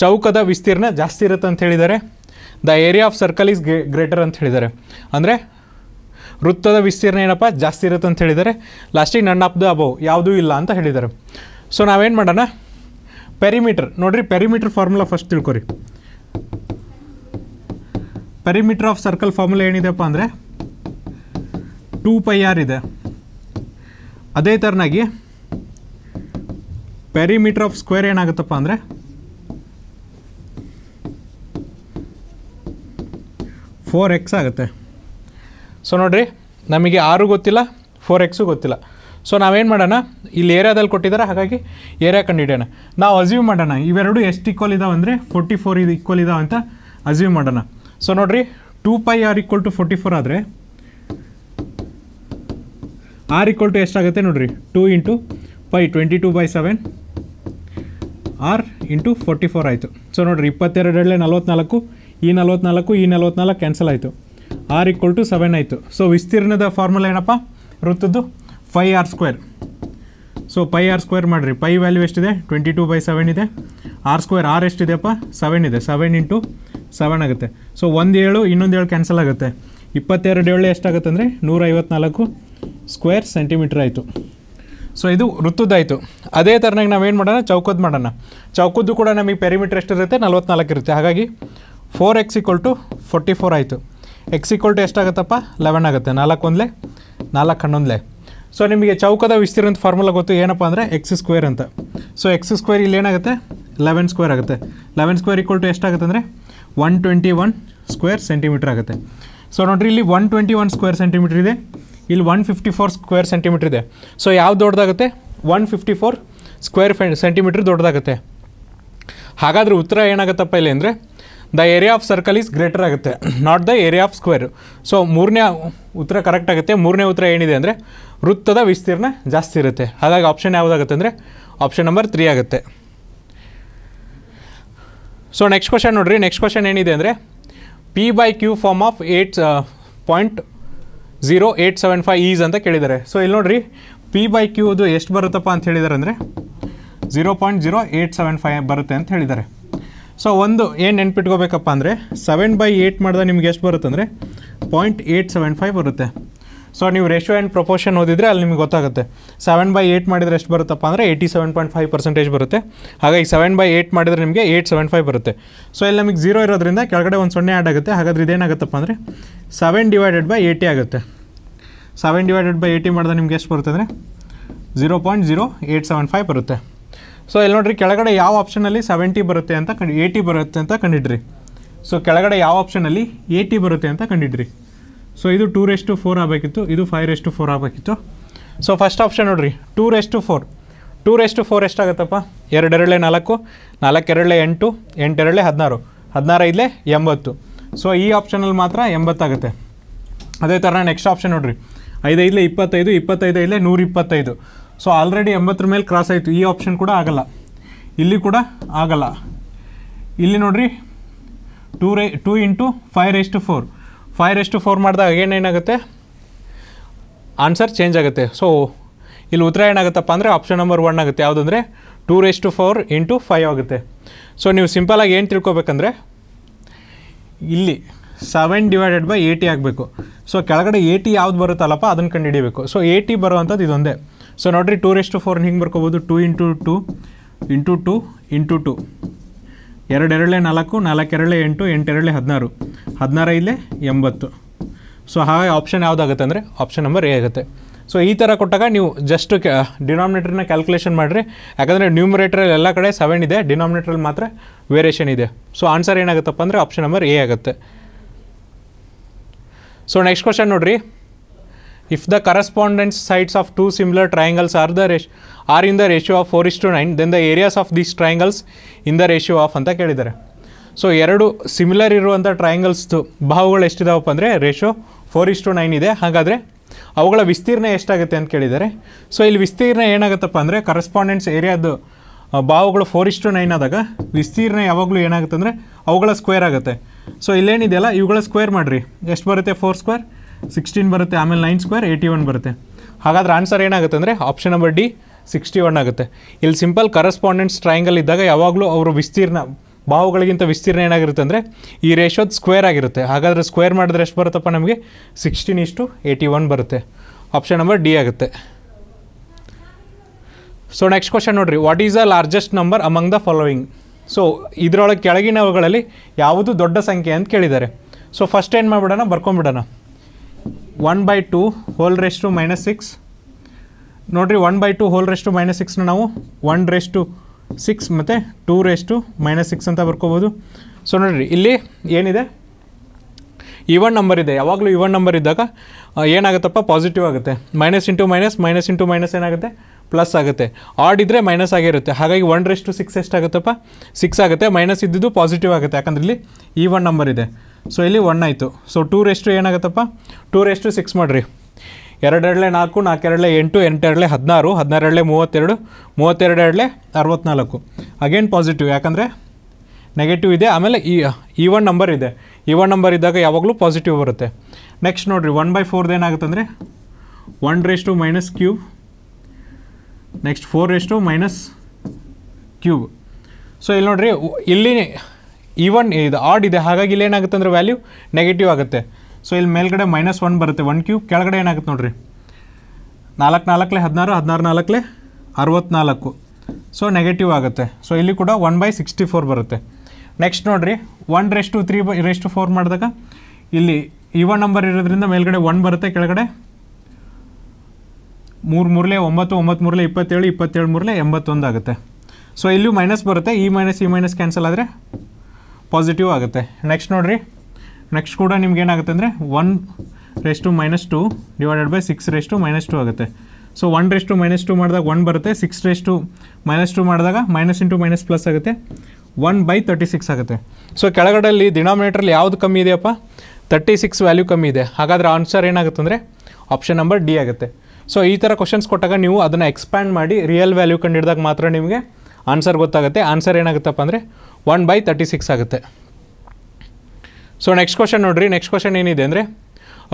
ಚೌಕದ ವಿಸ್ತೀರ್ಣ ಜಾಸ್ತಿ ಇರುತ್ತೆ ಅಂತ ಹೇಳಿದ್ದಾರೆ. The area of circle is greater ಅಂತ ಹೇಳಿದ್ದಾರೆ. ಅಂದರೆ ವೃತ್ತದ ವಿಸ್ತೀರ್ಣ ಏನಪ್ಪ? ಜಾಸ್ತಿ ಇರುತ್ತೆ ಅಂತ ಹೇಳಿದ್ದಾರೆ. ಲಾಸ್ಟಿಗೆ ನನ್ ಆಫ್ ದ ಯಾವುದೂ ಇಲ್ಲ ಅಂತ ಹೇಳಿದ್ದಾರೆ. ಸೊ ನಾವೇನು ಮಾಡೋಣ? ಪೆರಿಮೀಟರ್ ನೋಡಿರಿ ಪೆರಿಮೀಟರ್ ಫಾರ್ಮುಲಾ ಫಸ್ಟ್ ತಿಳ್ಕೊರಿ. ಪೆರಿಮೀಟರ್ ಆಫ್ ಸರ್ಕಲ್ ಫಾರ್ಮುಲಾ ಏನಿದೆಪ್ಪ ಅಂದರೆ ಟೂ ಪೈ ಆರ್ ಇದೆ. ಅದೇ ಥರನಾಗಿ ಪೆರಿಮೀಟರ್ ಆಫ್ ಸ್ಕ್ವೇರ್ ಏನಾಗುತ್ತಪ್ಪ ಅಂದರೆ ಫೋರ್ ಎಕ್ಸ್ ಆಗುತ್ತೆ. ಸೊ ನೋಡಿರಿ, ನಮಗೆ ಆರು ಗೊತ್ತಿಲ್ಲ ಫೋರ್ ಎಕ್ಸು ಗೊತ್ತಿಲ್ಲ. ಸೊ ನಾವೇನು ಮಾಡೋಣ? ಇಲ್ಲಿ ಏರಿಯಾದಲ್ಲಿ ಕೊಟ್ಟಿದ್ದಾರೆ ಹಾಗಾಗಿ ಏರಿಯಾ ಕಂಡುಹಿಡಿಯೋಣ. ನಾವು ಅಸ್ಯೂಮ್ ಮಾಡೋಣ, ಇವೆರಡು ಎಷ್ಟು ಈಕ್ವಲ್ ಇದಾವೆ ಅಂದರೆ ಫೋರ್ಟಿ ಫೋರ್ ಇದು ಈಕ್ವಲ್ ಇದಾವೆ ಅಂತ ಅಸ್ಯೂಮ್ ಮಾಡೋಣ. ಸೊ ನೋಡಿರಿ two pi r equal to forty four ಆದರೆ ಆರ್ ಈಕ್ವಲ್ ಟು ಎಷ್ಟಾಗುತ್ತೆ ನೋಡಿರಿ? Two into pi twenty two by seven r into forty four ಆಯಿತು. ಸೊ ನೋಡಿರಿ, ಇಪ್ಪತ್ತೆರಡರಲ್ಲೇ ನಲ್ವತ್ನಾಲ್ಕು, ಈ ನಲ್ವತ್ನಾಲ್ಕು ಈ ನಲ್ವತ್ನಾಲ್ಕು ಕ್ಯಾನ್ಸಲ್ ಆಯಿತು. ಆರ್ ಈಕ್ವಲ್ ಟು ಸೆವೆನ್ ಆಯಿತು ಸೊ ವಿಸ್ತೀರ್ಣದ ಫಾರ್ಮುಲಾ ಏನಪ್ಪ? ವೃತ್ತದ್ದು pi r square so pi r square ಮಾಡಿರಿ. ಪೈ ವ್ಯಾಲ್ಯೂ ಎಷ್ಟಿದೆ? ಟ್ವೆಂಟಿ ಟು ಬೈ ಸೆವೆನ್ ಇದೆ. ಆರ್ ಸ್ಕ್ವೇರ್ ಆರ್ ಎಷ್ಟಿದೆಯಪ್ಪ? ಸೆವೆನ್ ಇದೆ. ಸೆವೆನ್ ಇಂಟು ಸೆವೆನ್ ಆಗುತ್ತೆ. ಸೊ ಒಂದು ಏಳು, ಇನ್ನೊಂದು ಏಳು ಕ್ಯಾನ್ಸಲ್ ಆಗುತ್ತೆ. ಇಪ್ಪತ್ತೆರಡು ಏಳು ಎಷ್ಟಾಗುತ್ತೆ ಅಂದರೆ ನೂರ ಐವತ್ನಾಲ್ಕು ಸ್ಕ್ವೇರ್ ಸೆಂಟಿಮೀಟ್ರ್ ಆಯಿತು. ಸೊ ಇದು ವೃತ್ತದ್ದಾಯಿತು. ಅದೇ ಥರನಾಗಿ ನಾವೇನು ಮಾಡೋಣ? ಚೌಕದ್ದು ಮಾಡೋಣ. ಚೌಕದ್ದು ಕೂಡ ನಮಗೆ ಪೆರಿಮೀಟರ್ ಎಷ್ಟಿರುತ್ತೆ? ನಲ್ವತ್ನಾಲ್ಕು ಇರುತ್ತೆ. ಹಾಗಾಗಿ four x equal to forty four ಆಯಿತು. ಎಕ್ಸ್ ಈಕ್ವಲ್ ಟು ಎಷ್ಟಾಗುತ್ತಪ್ಪ ಲೆವೆನ್ ಆಗುತ್ತೆ. ನಾಲ್ಕು ಒಂದಲೇ? ನಾಲ್ಕು ಹನ್ನೊಂದಲೇ? ಸೊ ನಿಮಗೆ ಚೌಕದ ವಿಸ್ತೀರ್ಣದ ಫಾರ್ಮುಲಾ ಗೊತ್ತು. ಏನಪ್ಪ ಅಂದರೆ ಎಕ್ಸ್ ಸ್ಕ್ವೇರ್ ಅಂತ. ಸೊ ಎಕ್ಸ್ ಸ್ಕ್ವೇರ್ ಇಲ್ಲಿ ಏನಾಗುತ್ತೆ? ಲೆವೆನ್ ಸ್ಕ್ವೇರ್ ಆಗುತ್ತೆ. ಲೆವೆನ್ ಸ್ಕ್ವೇರ್ ಈಕ್ವಲ್ ಟು ಎಷ್ಟಾಗುತ್ತೆ ಅಂದರೆ one twenty one square centimetre ಆಗುತ್ತೆ. ಸೊ ನೋಡಿರಿ, ಇಲ್ಲಿ one twenty one square centimetre ಇದೆ. ಇಲ್ಲಿ one fifty four square centimetre ಇದೆ. ಸೊ ಯಾವ್ದು ದೊಡ್ಡದಾಗುತ್ತೆ? ಒನ್ ಫಿಫ್ಟಿ ಫೋರ್ ಸ್ಕ್ವೇರ್ ಫೆ ಸೆಂಟಿಮೀಟ್ರ್ ದೊಡ್ಡದಾಗುತ್ತೆ. ಹಾಗಾದರೆ ಉತ್ತರ ಏನಾಗುತ್ತಪ್ಪ ಇಲ್ಲಿ ಅಂದರೆ? The area of circle is greater ಆಗುತ್ತೆ not the area of square so ಮೂರನೇ ಉತ್ತರ ಕರೆಕ್ಟ್ ಆಗುತ್ತೆ. ಮೂರನೇ ಉತ್ತರ ಏನಿದೆ ಅಂದರೆ, ವೃತ್ತದ ವಿಸ್ತೀರ್ಣ ಜಾಸ್ತಿ ಇರುತ್ತೆ. ಹಾಗಾಗಿ ಆಪ್ಷನ್ ಯಾವುದಾಗುತ್ತೆ ಅಂದರೆ ಆಪ್ಷನ್ ನಂಬರ್ ತ್ರೀ ಆಗುತ್ತೆ. ಸೊ ನೆಕ್ಸ್ಟ್ ಕ್ವಶನ್ ನೋಡ್ರಿ. ನೆಕ್ಸ್ಟ್ ಕ್ವಶನ್ ಏನಿದೆ ಅಂದರೆ p by q form of eight point zero eight seven five is ಅಂತ ಕೇಳಿದ್ದಾರೆ. ಸೊ ಇಲ್ಲಿ ನೋಡ್ರಿ ಪಿ ಬೈ ಕ್ಯೂದು ಎಷ್ಟು ಬರುತ್ತಪ್ಪ ಅಂತ ಹೇಳಿದ್ದಾರೆ ಅಂದರೆ zero point zero eight seven five ಬರುತ್ತೆ ಅಂತ ಹೇಳಿದ್ದಾರೆ. ಸೊ ಒಂದು, ಏನು ನೆನ್ಪಿಟ್ಕೋಬೇಕಪ್ಪ ಅಂದರೆ ಸೆವೆನ್ ಬೈ ಏಯ್ಟ್ ಮಾಡಿದಾಗ ನಿಮ್ಗೆ ಎಷ್ಟು ಬರುತ್ತೆ ಅಂದರೆ ಪಾಯಿಂಟ್ ಏಯ್ಟ್ ಸೆವೆನ್ ಫೈವ್ ಬರುತ್ತೆ. ಸೊ ನೀವು ರೇಷೋ ಆ್ಯಂಡ್ ಪ್ರಪೋರ್ಷನ್ ಓದಿದರೆ ಅಲ್ಲಿ ನಿಮ್ಗೆ ಗೊತ್ತಾಗುತ್ತೆ. ಸೆವೆನ್ ಬೈ ಏಯ್ಟ್ ಮಾಡಿದರೆ ಎಷ್ಟು ಬರುತ್ತಪ್ಪ ಅಂದರೆ eighty seven point five percentage ಬರುತ್ತೆ. ಹಾಗಾಗಿ ಸೆವೆನ್ ಬೈ ಏಯ್ಟ್ ಮಾಡಿದರೆ ನಿಮಗೆ ಏಯ್ಟ್ ಸೆವೆನ್ ಫೈವ್ ಬರುತ್ತೆ. ಸೊ ಇಲ್ಲಿ ನಮಗೆ ಜೀರೋ ಇರೋದ್ರಿಂದ ಕೆಳಗಡೆ ಒಂದು ಸೊನ್ನೆ ಆ್ಯಡ್ ಆಗುತ್ತೆ. ಹಾಗಾದ್ರೆ ಇದೇನಾಗುತ್ತಪ್ಪ ಅಂದರೆ ಸೆವೆನ್ ಡಿವೈಡೆಡ್ ಬೈ ಏಯ್ಟಿ ಆಗುತ್ತೆ. ಸೆವೆನ್ ಡಿವೈಡೆಡ್ ಬೈ ಏಯ್ಟಿ ಮಾಡಿದ್ರೆ ನಿಮ್ಗೆ ಎಷ್ಟು ಬರುತ್ತೆ ಅಂದರೆ zero point zero eight seven five ಬರುತ್ತೆ. ಸೊ ಇಲ್ಲಿ ನೋಡ್ರಿ, ಕೆಳಗಡೆ ಯಾವ ಆಪ್ಷನಲ್ಲಿ ಸೆವೆಂಟಿ ಬರುತ್ತೆ ಅಂತ ಕಂಡು ಏಯ್ಟಿ ಬರುತ್ತೆ ಅಂತ ಕಂಡಿಡ್ರಿ. ಸೊ ಕೆಳಗಡೆ ಯಾವ ಆಪ್ಷನಲ್ಲಿ ಏಯ್ಟಿ ಬರುತ್ತೆ ಅಂತ ಕಂಡಿಡ್ರಿ. ಸೊ ಇದು ಟೂ ರೆಸ್ ಟು ಫೋರ್ ಆಗಬೇಕಿತ್ತು, ಇದು ಫೈವ್ ರೆಸ್ ಟು ಫೋರ್ ಆಗಬೇಕಿತ್ತು. ಸೊ ಫಸ್ಟ್ ಆಪ್ಷನ್ ನೋಡ್ರಿ two raised four two raised four ಎಷ್ಟಾಗುತ್ತಪ್ಪ? ಎರಡೆರಳೆ ನಾಲ್ಕು ನಾಲ್ಕೆರಳೆ ಎಂಟು ಎಂಟೆರಳೆ ಹದಿನಾರು. ಹದಿನಾರು ಇಲ್ಲೇ ಎಂಬತ್ತು. ಸೊ ಈ ಆಪ್ಷನಲ್ಲಿ ಮಾತ್ರ ಎಂಬತ್ತಾಗುತ್ತೆ. ಅದೇ ಥರ ನೆಕ್ಸ್ಟ್ ಆಪ್ಷನ್ ನೋಡ್ರಿ. ಐದೈದಲೆ ಇಪ್ಪತ್ತೈದು ಇಪ್ಪತ್ತೈದು ಐದಲೆ ನೂರ ಇಪ್ಪತ್ತೈದು ಸೊ ಆಲ್ರೆಡಿ ಎಂಬತ್ತರ ಮೇಲೆ ಕ್ರಾಸ್ ಆಯಿತು. ಈ ಆಪ್ಷನ್ ಕೂಡ ಆಗಲ್ಲ. ಇಲ್ಲಿ ಕೂಡ ಆಗಲ್ಲ. ಇಲ್ಲಿ ನೋಡ್ರಿ two raise two into five raise to four five raise to four ಮಾಡಿದಾಗ ಏನೇನಾಗುತ್ತೆ ಆನ್ಸರ್ ಚೇಂಜ್ ಆಗುತ್ತೆ. ಸೊ ಇಲ್ಲಿ ಉತ್ತರ ಏನಾಗುತ್ತಪ್ಪ ಅಂದರೆ ಆಪ್ಷನ್ ನಂಬರ್ ಒನ್ ಆಗುತ್ತೆ. ಯಾವುದಂದರೆ two raise to four into five ಆಗುತ್ತೆ. ಸೊ ನೀವು ಸಿಂಪಲಾಗಿ ಏನು ತಿಳ್ಕೊಬೇಕಂದ್ರೆ, ಇಲ್ಲಿ ಸೆವೆನ್ ಡಿವೈಡೆಡ್ ಬೈ ಏಯ್ಟಿ ಆಗಬೇಕು. ಸೊ ಕೆಳಗಡೆ ಏಯ್ಟಿ ಯಾವ್ದು ಬರುತ್ತಲ್ಲಪ್ಪ, ಅದನ್ನು ಕಂಡು ಹಿಡಿಬೇಕು ಸೊ ಏಯ್ಟಿ ಬರುವಂಥದ್ದು ಇದೊಂದೇ. ಸೊ ನೋಡಿರಿ ಟೂ ರೆಸ್ಟ್ ಫೋರ್ನ ಫೋರ್ ಹಿಂಗೆ ಬರ್ಕೋಬೋದು? Two into two into two into two ಎರಡೆರಳೆ ನಾಲ್ಕು ನಾಲ್ಕೆರಳೆ ಎಂಟು ಎಂಟೆರಳೆ ಹದಿನಾರು. ಹದಿನಾರು ಇಲ್ಲೇ ಎಂಬತ್ತು. ಸೊ ಹಾಗೆ ಆಪ್ಷನ್ ಯಾವುದಾಗುತ್ತೆ ಅಂದರೆ ಆಪ್ಷನ್ ನಂಬರ್ ಎ ಆಗುತ್ತೆ. ಸೊ ಈ ಥರ ಕೊಟ್ಟಾಗ ನೀವು ಜಸ್ಟ್ ಡಿನಾಮಿನೇಟ್ರನ್ನ ಕ್ಯಾಲ್ಕುಲೇಷನ್ ಮಾಡಿರಿ. ಯಾಕಂದರೆ ನ್ಯೂಮರೇಟ್ರಲ್ಲಿ ಎಲ್ಲ ಕಡೆ ಸೆವೆನ್ ಇದೆ ಡಿನಾಮಿನೇಟ್ರಲ್ಲಿ ಮಾತ್ರ ವೇರಿಯೇಷನ್ ಇದೆ. ಸೊ ಆನ್ಸರ್ ಏನಾಗುತ್ತಪ್ಪ ಅಂದರೆ ಆಪ್ಷನ್ ನಂಬರ್ ಎ ಆಗುತ್ತೆ. ಸೊ ನೆಕ್ಸ್ಟ್ ಕ್ವಶನ್ ನೋಡ್ರಿ. If the corresponding sides of two similar triangles are ratio are in the ratio of four is to nine then the areas of these triangles in the ratio of ಅಂತ ಕೇಳಿದ್ದಾರೆ. So ಎರಡು similar ಇರುವಂಥ ಟ್ರಯಾಂಗಲ್ಸ್ದು ಬಾಹುಗಳು ಎಷ್ಟಿದಾವಪ್ಪ ಅಂದರೆ ratio four is to nine ಇದೆ. ಹಾಗಾದರೆ ಅವುಗಳ ವಿಸ್ತೀರ್ಣ ಎಷ್ಟಾಗುತ್ತೆ ಅಂತ ಕೇಳಿದ್ದಾರೆ. ಸೊ ಇಲ್ಲಿ ವಿಸ್ತೀರ್ಣ ಏನಾಗುತ್ತಪ್ಪ ಅಂದರೆ ಕರೆಸ್ಪಾಂಡೆಂಟ್ಸ್ ಏರಿಯಾದು ಭಾವಗಳು ಫೋರ್ ನೈನ್ ಆದಾಗ ವಿಸ್ತೀರ್ಣ ಯಾವಾಗಲೂ ಏನಾಗುತ್ತೆ ಅಂದರೆ ಅವುಗಳ ಸ್ಕ್ವೇರ್ ಆಗುತ್ತೆ. ಸೊ ಇಲ್ಲೇನಿದೆಯಲ್ಲ? ಇವುಗಳ ಸ್ಕ್ವೇರ್ ಮಾಡಿರಿ. ಎಷ್ಟು ಬರುತ್ತೆ ಫೋರ್ ಸ್ಕ್ವೇರ್ ಸಿಕ್ಸ್ಟೀನ್ ಬರುತ್ತೆ, ಆಮೇಲೆ ನೈನ್ ಸ್ಕ್ವೇರ್ ಏಯ್ಟಿ ಒನ್ ಬರುತ್ತೆ. ಹಾಗಾದ್ರೆ ಆನ್ಸರ್ ಏನಾಗುತ್ತೆ ಅಂದರೆ option number D sixty one ಆಗುತ್ತೆ. ಇಲ್ಲಿ ಸಿಂಪಲ್ ಕರೆಸ್ಪಾಂಡೆನ್ಸ್ ಟ್ರಯಾಂಗಲ್ ಇದ್ದಾಗ ಯಾವಾಗಲೂ ಅವರು ವಿಸ್ತೀರ್ಣ ಬಾವುಗಳಿಗಿಂತ ವಿಸ್ತೀರ್ಣ ಏನಾಗಿರುತ್ತೆ ಅಂದರೆ ಈ ರೇಷೋದು ಸ್ಕ್ವೇರ್ ಆಗಿರುತ್ತೆ. ಹಾಗಾದರೆ ಸ್ಕ್ವೇರ್ ಮಾಡಿದ್ರೆ ಎಷ್ಟು ಬರುತ್ತಪ್ಪ ನಮಗೆ? ಸಿಕ್ಸ್ಟೀನ್ ಇಷ್ಟು ಏಯ್ಟಿ ಒನ್ ಬರುತ್ತೆ. ಆಪ್ಷನ್ ನಂಬರ್ ಡಿ ಆಗುತ್ತೆ. ಸೊ ನೆಕ್ಸ್ಟ್ ಕ್ವಶನ್ ನೋಡಿರಿ. What is a largest number among the following so ಇದರೊಳಗೆ ಕೆಳಗಿನವುಗಳಲ್ಲಿ ಯಾವುದು ದೊಡ್ಡ ಸಂಖ್ಯೆ ಅಂತ ಕೇಳಿದ್ದಾರೆ. ಸೊ ಫಸ್ಟ್ ಏನು ಮಾಡಿಬಿಡೋಣ? ಬರ್ಕೊಂಬಿಡೋಣ one by two whole raised to minus six ನೋಡಿರಿ one by two whole raised to minus ಸಿಕ್ಸ್ನ ನಾವು ಒನ್ ರೆಸ್ಟ್ ಟು ಸಿಕ್ಸ್ ಮತ್ತು two raise to minus six ಅಂತ ಬರ್ಕೋಬೋದು. ಸೊ ನೋಡಿರಿ, ಇಲ್ಲಿ ಏನಿದೆ? ಇವನ್ ನಂಬರ್ ಇದೆ. ಯಾವಾಗಲೂ ಇವನ್ ನಂಬರ್ ಇದ್ದಾಗ ಏನಾಗುತ್ತಪ್ಪ? ಪಾಸಿಟಿವ್ ಆಗುತ್ತೆ. Minus into minus minus into minus ಏನಾಗುತ್ತೆ? ಪ್ಲಸ್ ಆಗುತ್ತೆ. ಆಡ್ ಇದ್ದರೆ ಮೈನಸ್ ಆಗಿರುತ್ತೆ ಹಾಗಾಗಿ ಒನ್ ರೆಸ್ಟು ಸಿಕ್ಸ್ ಎಷ್ಟಾಗುತ್ತಪ್ಪ? ಸಿಕ್ಸ್ ಆಗುತ್ತೆ. ಮೈನಸ್ ಇದ್ದಿದ್ದು ಪಾಸಿಟಿವ್ ಆಗುತ್ತೆ. ಯಾಕಂದ್ರೆ ಇಲ್ಲಿ ಈವನ್ ನಂಬರ್ ಇದೆ. ಸೊ ಇಲ್ಲಿ ಒನ್ ಆಯಿತು. ಸೊ ಟೂ ರೆಸ್ಟು ಏನಾಗುತ್ತಪ್ಪ? ಟೂ ರೆಸ್ಟು ಸಿಕ್ಸ್ ಮಾಡಿರಿ. ಎರಡೆರಡಲೆ ನಾಲ್ಕು, ನಾಲ್ಕೆರಡಲೆ ಎಂಟು, ಎಂಟೆರಡಲೆ ಹದಿನಾರು, ಹದಿನಾರೆರಡಲೆ ಮೂವತ್ತೆರಡು, ಮೂವತ್ತೆರಡೆರಡಲೆ ಅರವತ್ನಾಲ್ಕು. ಅಗೇನ್ ಪಾಸಿಟಿವ್ ಯಾಕಂದರೆ ನೆಗೆಟಿವ್ ಇದೆ. ಆಮೇಲೆ ಈ ಒನ್ ನಂಬರ್ ಇದೆ. ಈವನ್ ನಂಬರ್ ಇದ್ದಾಗ ಯಾವಾಗಲೂ ಪಾಸಿಟಿವ್ ಬರುತ್ತೆ. ನೆಕ್ಸ್ಟ್ ನೋಡಿರಿ ಒನ್ ಬೈ ಫೋರ್ದು ಏನಾಗುತ್ತೆ ಅಂದರೆ one raise to minus cube next four raise to minus cube so ಇಲ್ಲಿ ನೋಡಿರಿ, ಇಲ್ಲಿ ಈವನ್ ಇದು ಆಡ್ ಇದೆ. ಹಾಗಾಗಿ ಇಲ್ಲಿ ಏನಾಗುತ್ತೆ ಅಂದರೆ ವ್ಯಾಲ್ಯೂ ನೆಗೆಟಿವ್ ಆಗುತ್ತೆ. ಸೊ ಇಲ್ಲಿ ಮೇಲ್ಗಡೆ ಮೈನಸ್ ಒನ್ ಬರುತ್ತೆ. ಒನ್ ಕ್ಯೂ ಕೆಳಗಡೆ ಏನಾಗುತ್ತೆ ನೋಡ್ರಿ? ನಾಲ್ಕು ನಾಲ್ಕಲೆ ಹದಿನಾರು ಹದಿನಾರು ನಾಲ್ಕಲೆ ಅರವತ್ನಾಲ್ಕು. ಸೊ ನೆಗೆಟಿವ್ ಆಗುತ್ತೆ. ಸೊ ಇಲ್ಲಿ ಕೂಡ ಒನ್ ಬೈ ಸಿಕ್ಸ್ಟಿ ಫೋರ್ ಬರುತ್ತೆ. ನೆಕ್ಸ್ಟ್ ನೋಡಿರಿ one raise to three by raise to four ಮಾಡಿದಾಗ ಇಲ್ಲಿ ಇವನ್ ನಂಬರ್ ಇರೋದ್ರಿಂದ ಮೇಲ್ಗಡೆ ಒನ್ ಬರುತ್ತೆ, ಕೆಳಗಡೆ ಮೂರು ಮೂರಲೇ ಒಂಬತ್ತು ಒಂಬತ್ತು ಮೂರಲೆ ಇಪ್ಪತ್ತೇಳು ಇಪ್ಪತ್ತೇಳು ಮೂರಲೆ ಎಂಬತ್ತೊಂದು ಆಗುತ್ತೆ. ಸೊ ಇಲ್ಲೂ ಮೈನಸ್ ಬರುತ್ತೆ. ಈ ಮೈನಸ್ ಈ ಮೈನಸ್ ಕ್ಯಾನ್ಸಲ್ ಆದರೆ ಪಾಸಿಟಿವ್ ಆಗುತ್ತೆ. ನೆಕ್ಸ್ಟ್ ನೋಡಿರಿ. ನೆಕ್ಸ್ಟ್ ಕೂಡ ನಿಮ್ಗೆ ಏನಾಗುತ್ತೆ ಅಂದರೆ one raise to minus two divided by six raise to minus two ಆಗುತ್ತೆ. So one raise to minus two ಮಾಡಿದಾಗ ಒನ್ ಬರುತ್ತೆ. Six raise to minus two ಮಾಡಿದಾಗ ಮೈನಸ್ ಇಂಟು ಮೈನಸ್ ಪ್ಲಸ್ ಆಗುತ್ತೆ. ಒನ್ ಬೈ ತರ್ಟಿ ಸಿಕ್ಸ್ ಆಗುತ್ತೆ. So ಕೆಳಗಡೆಯಲ್ಲಿ ಡಿನಾಮಿನೇಟ್ರಲ್ಲಿ ಯಾವುದು ಕಮ್ಮಿ ಇದೆಯಪ್ಪ? ತರ್ಟಿ ಸಿಕ್ಸ್ ವ್ಯಾಲ್ಯೂ ಕಮ್ಮಿ ಇದೆ. ಹಾಗಾದರೆ ಆನ್ಸರ್ ಏನಾಗುತ್ತೆ ಅಂದರೆ ಆಪ್ಷನ್ ನಂಬರ್ ಡಿ ಆಗುತ್ತೆ. ಸೊ ಈ ಥರ ಕ್ವಶನ್ಸ್ ಕೊಟ್ಟಾಗ ನೀವು ಅದನ್ನು ಎಕ್ಸ್ಪ್ಯಾಂಡ್ ಮಾಡಿ ರಿಯಲ್ ವ್ಯಾಲ್ಯೂ ಕಂಡು ಹಿಡಿದಾಗ ಮಾತ್ರ ನಿಮಗೆ ಆನ್ಸರ್ ಗೊತ್ತಾಗುತ್ತೆ. ಆನ್ಸರ್ ಏನಾಗುತ್ತಪ್ಪ ಅಂದರೆ ಒನ್ ಬೈ ತರ್ಟಿ ಸಿಕ್ಸ್ ಆಗುತ್ತೆ. ಸೊ ನೆಕ್ಸ್ಟ್ ಕ್ವಶನ್ ನೋಡ್ರಿ. ನೆಕ್ಸ್ಟ್ ಕ್ವಶನ್ ಏನಿದೆ ಅಂದರೆ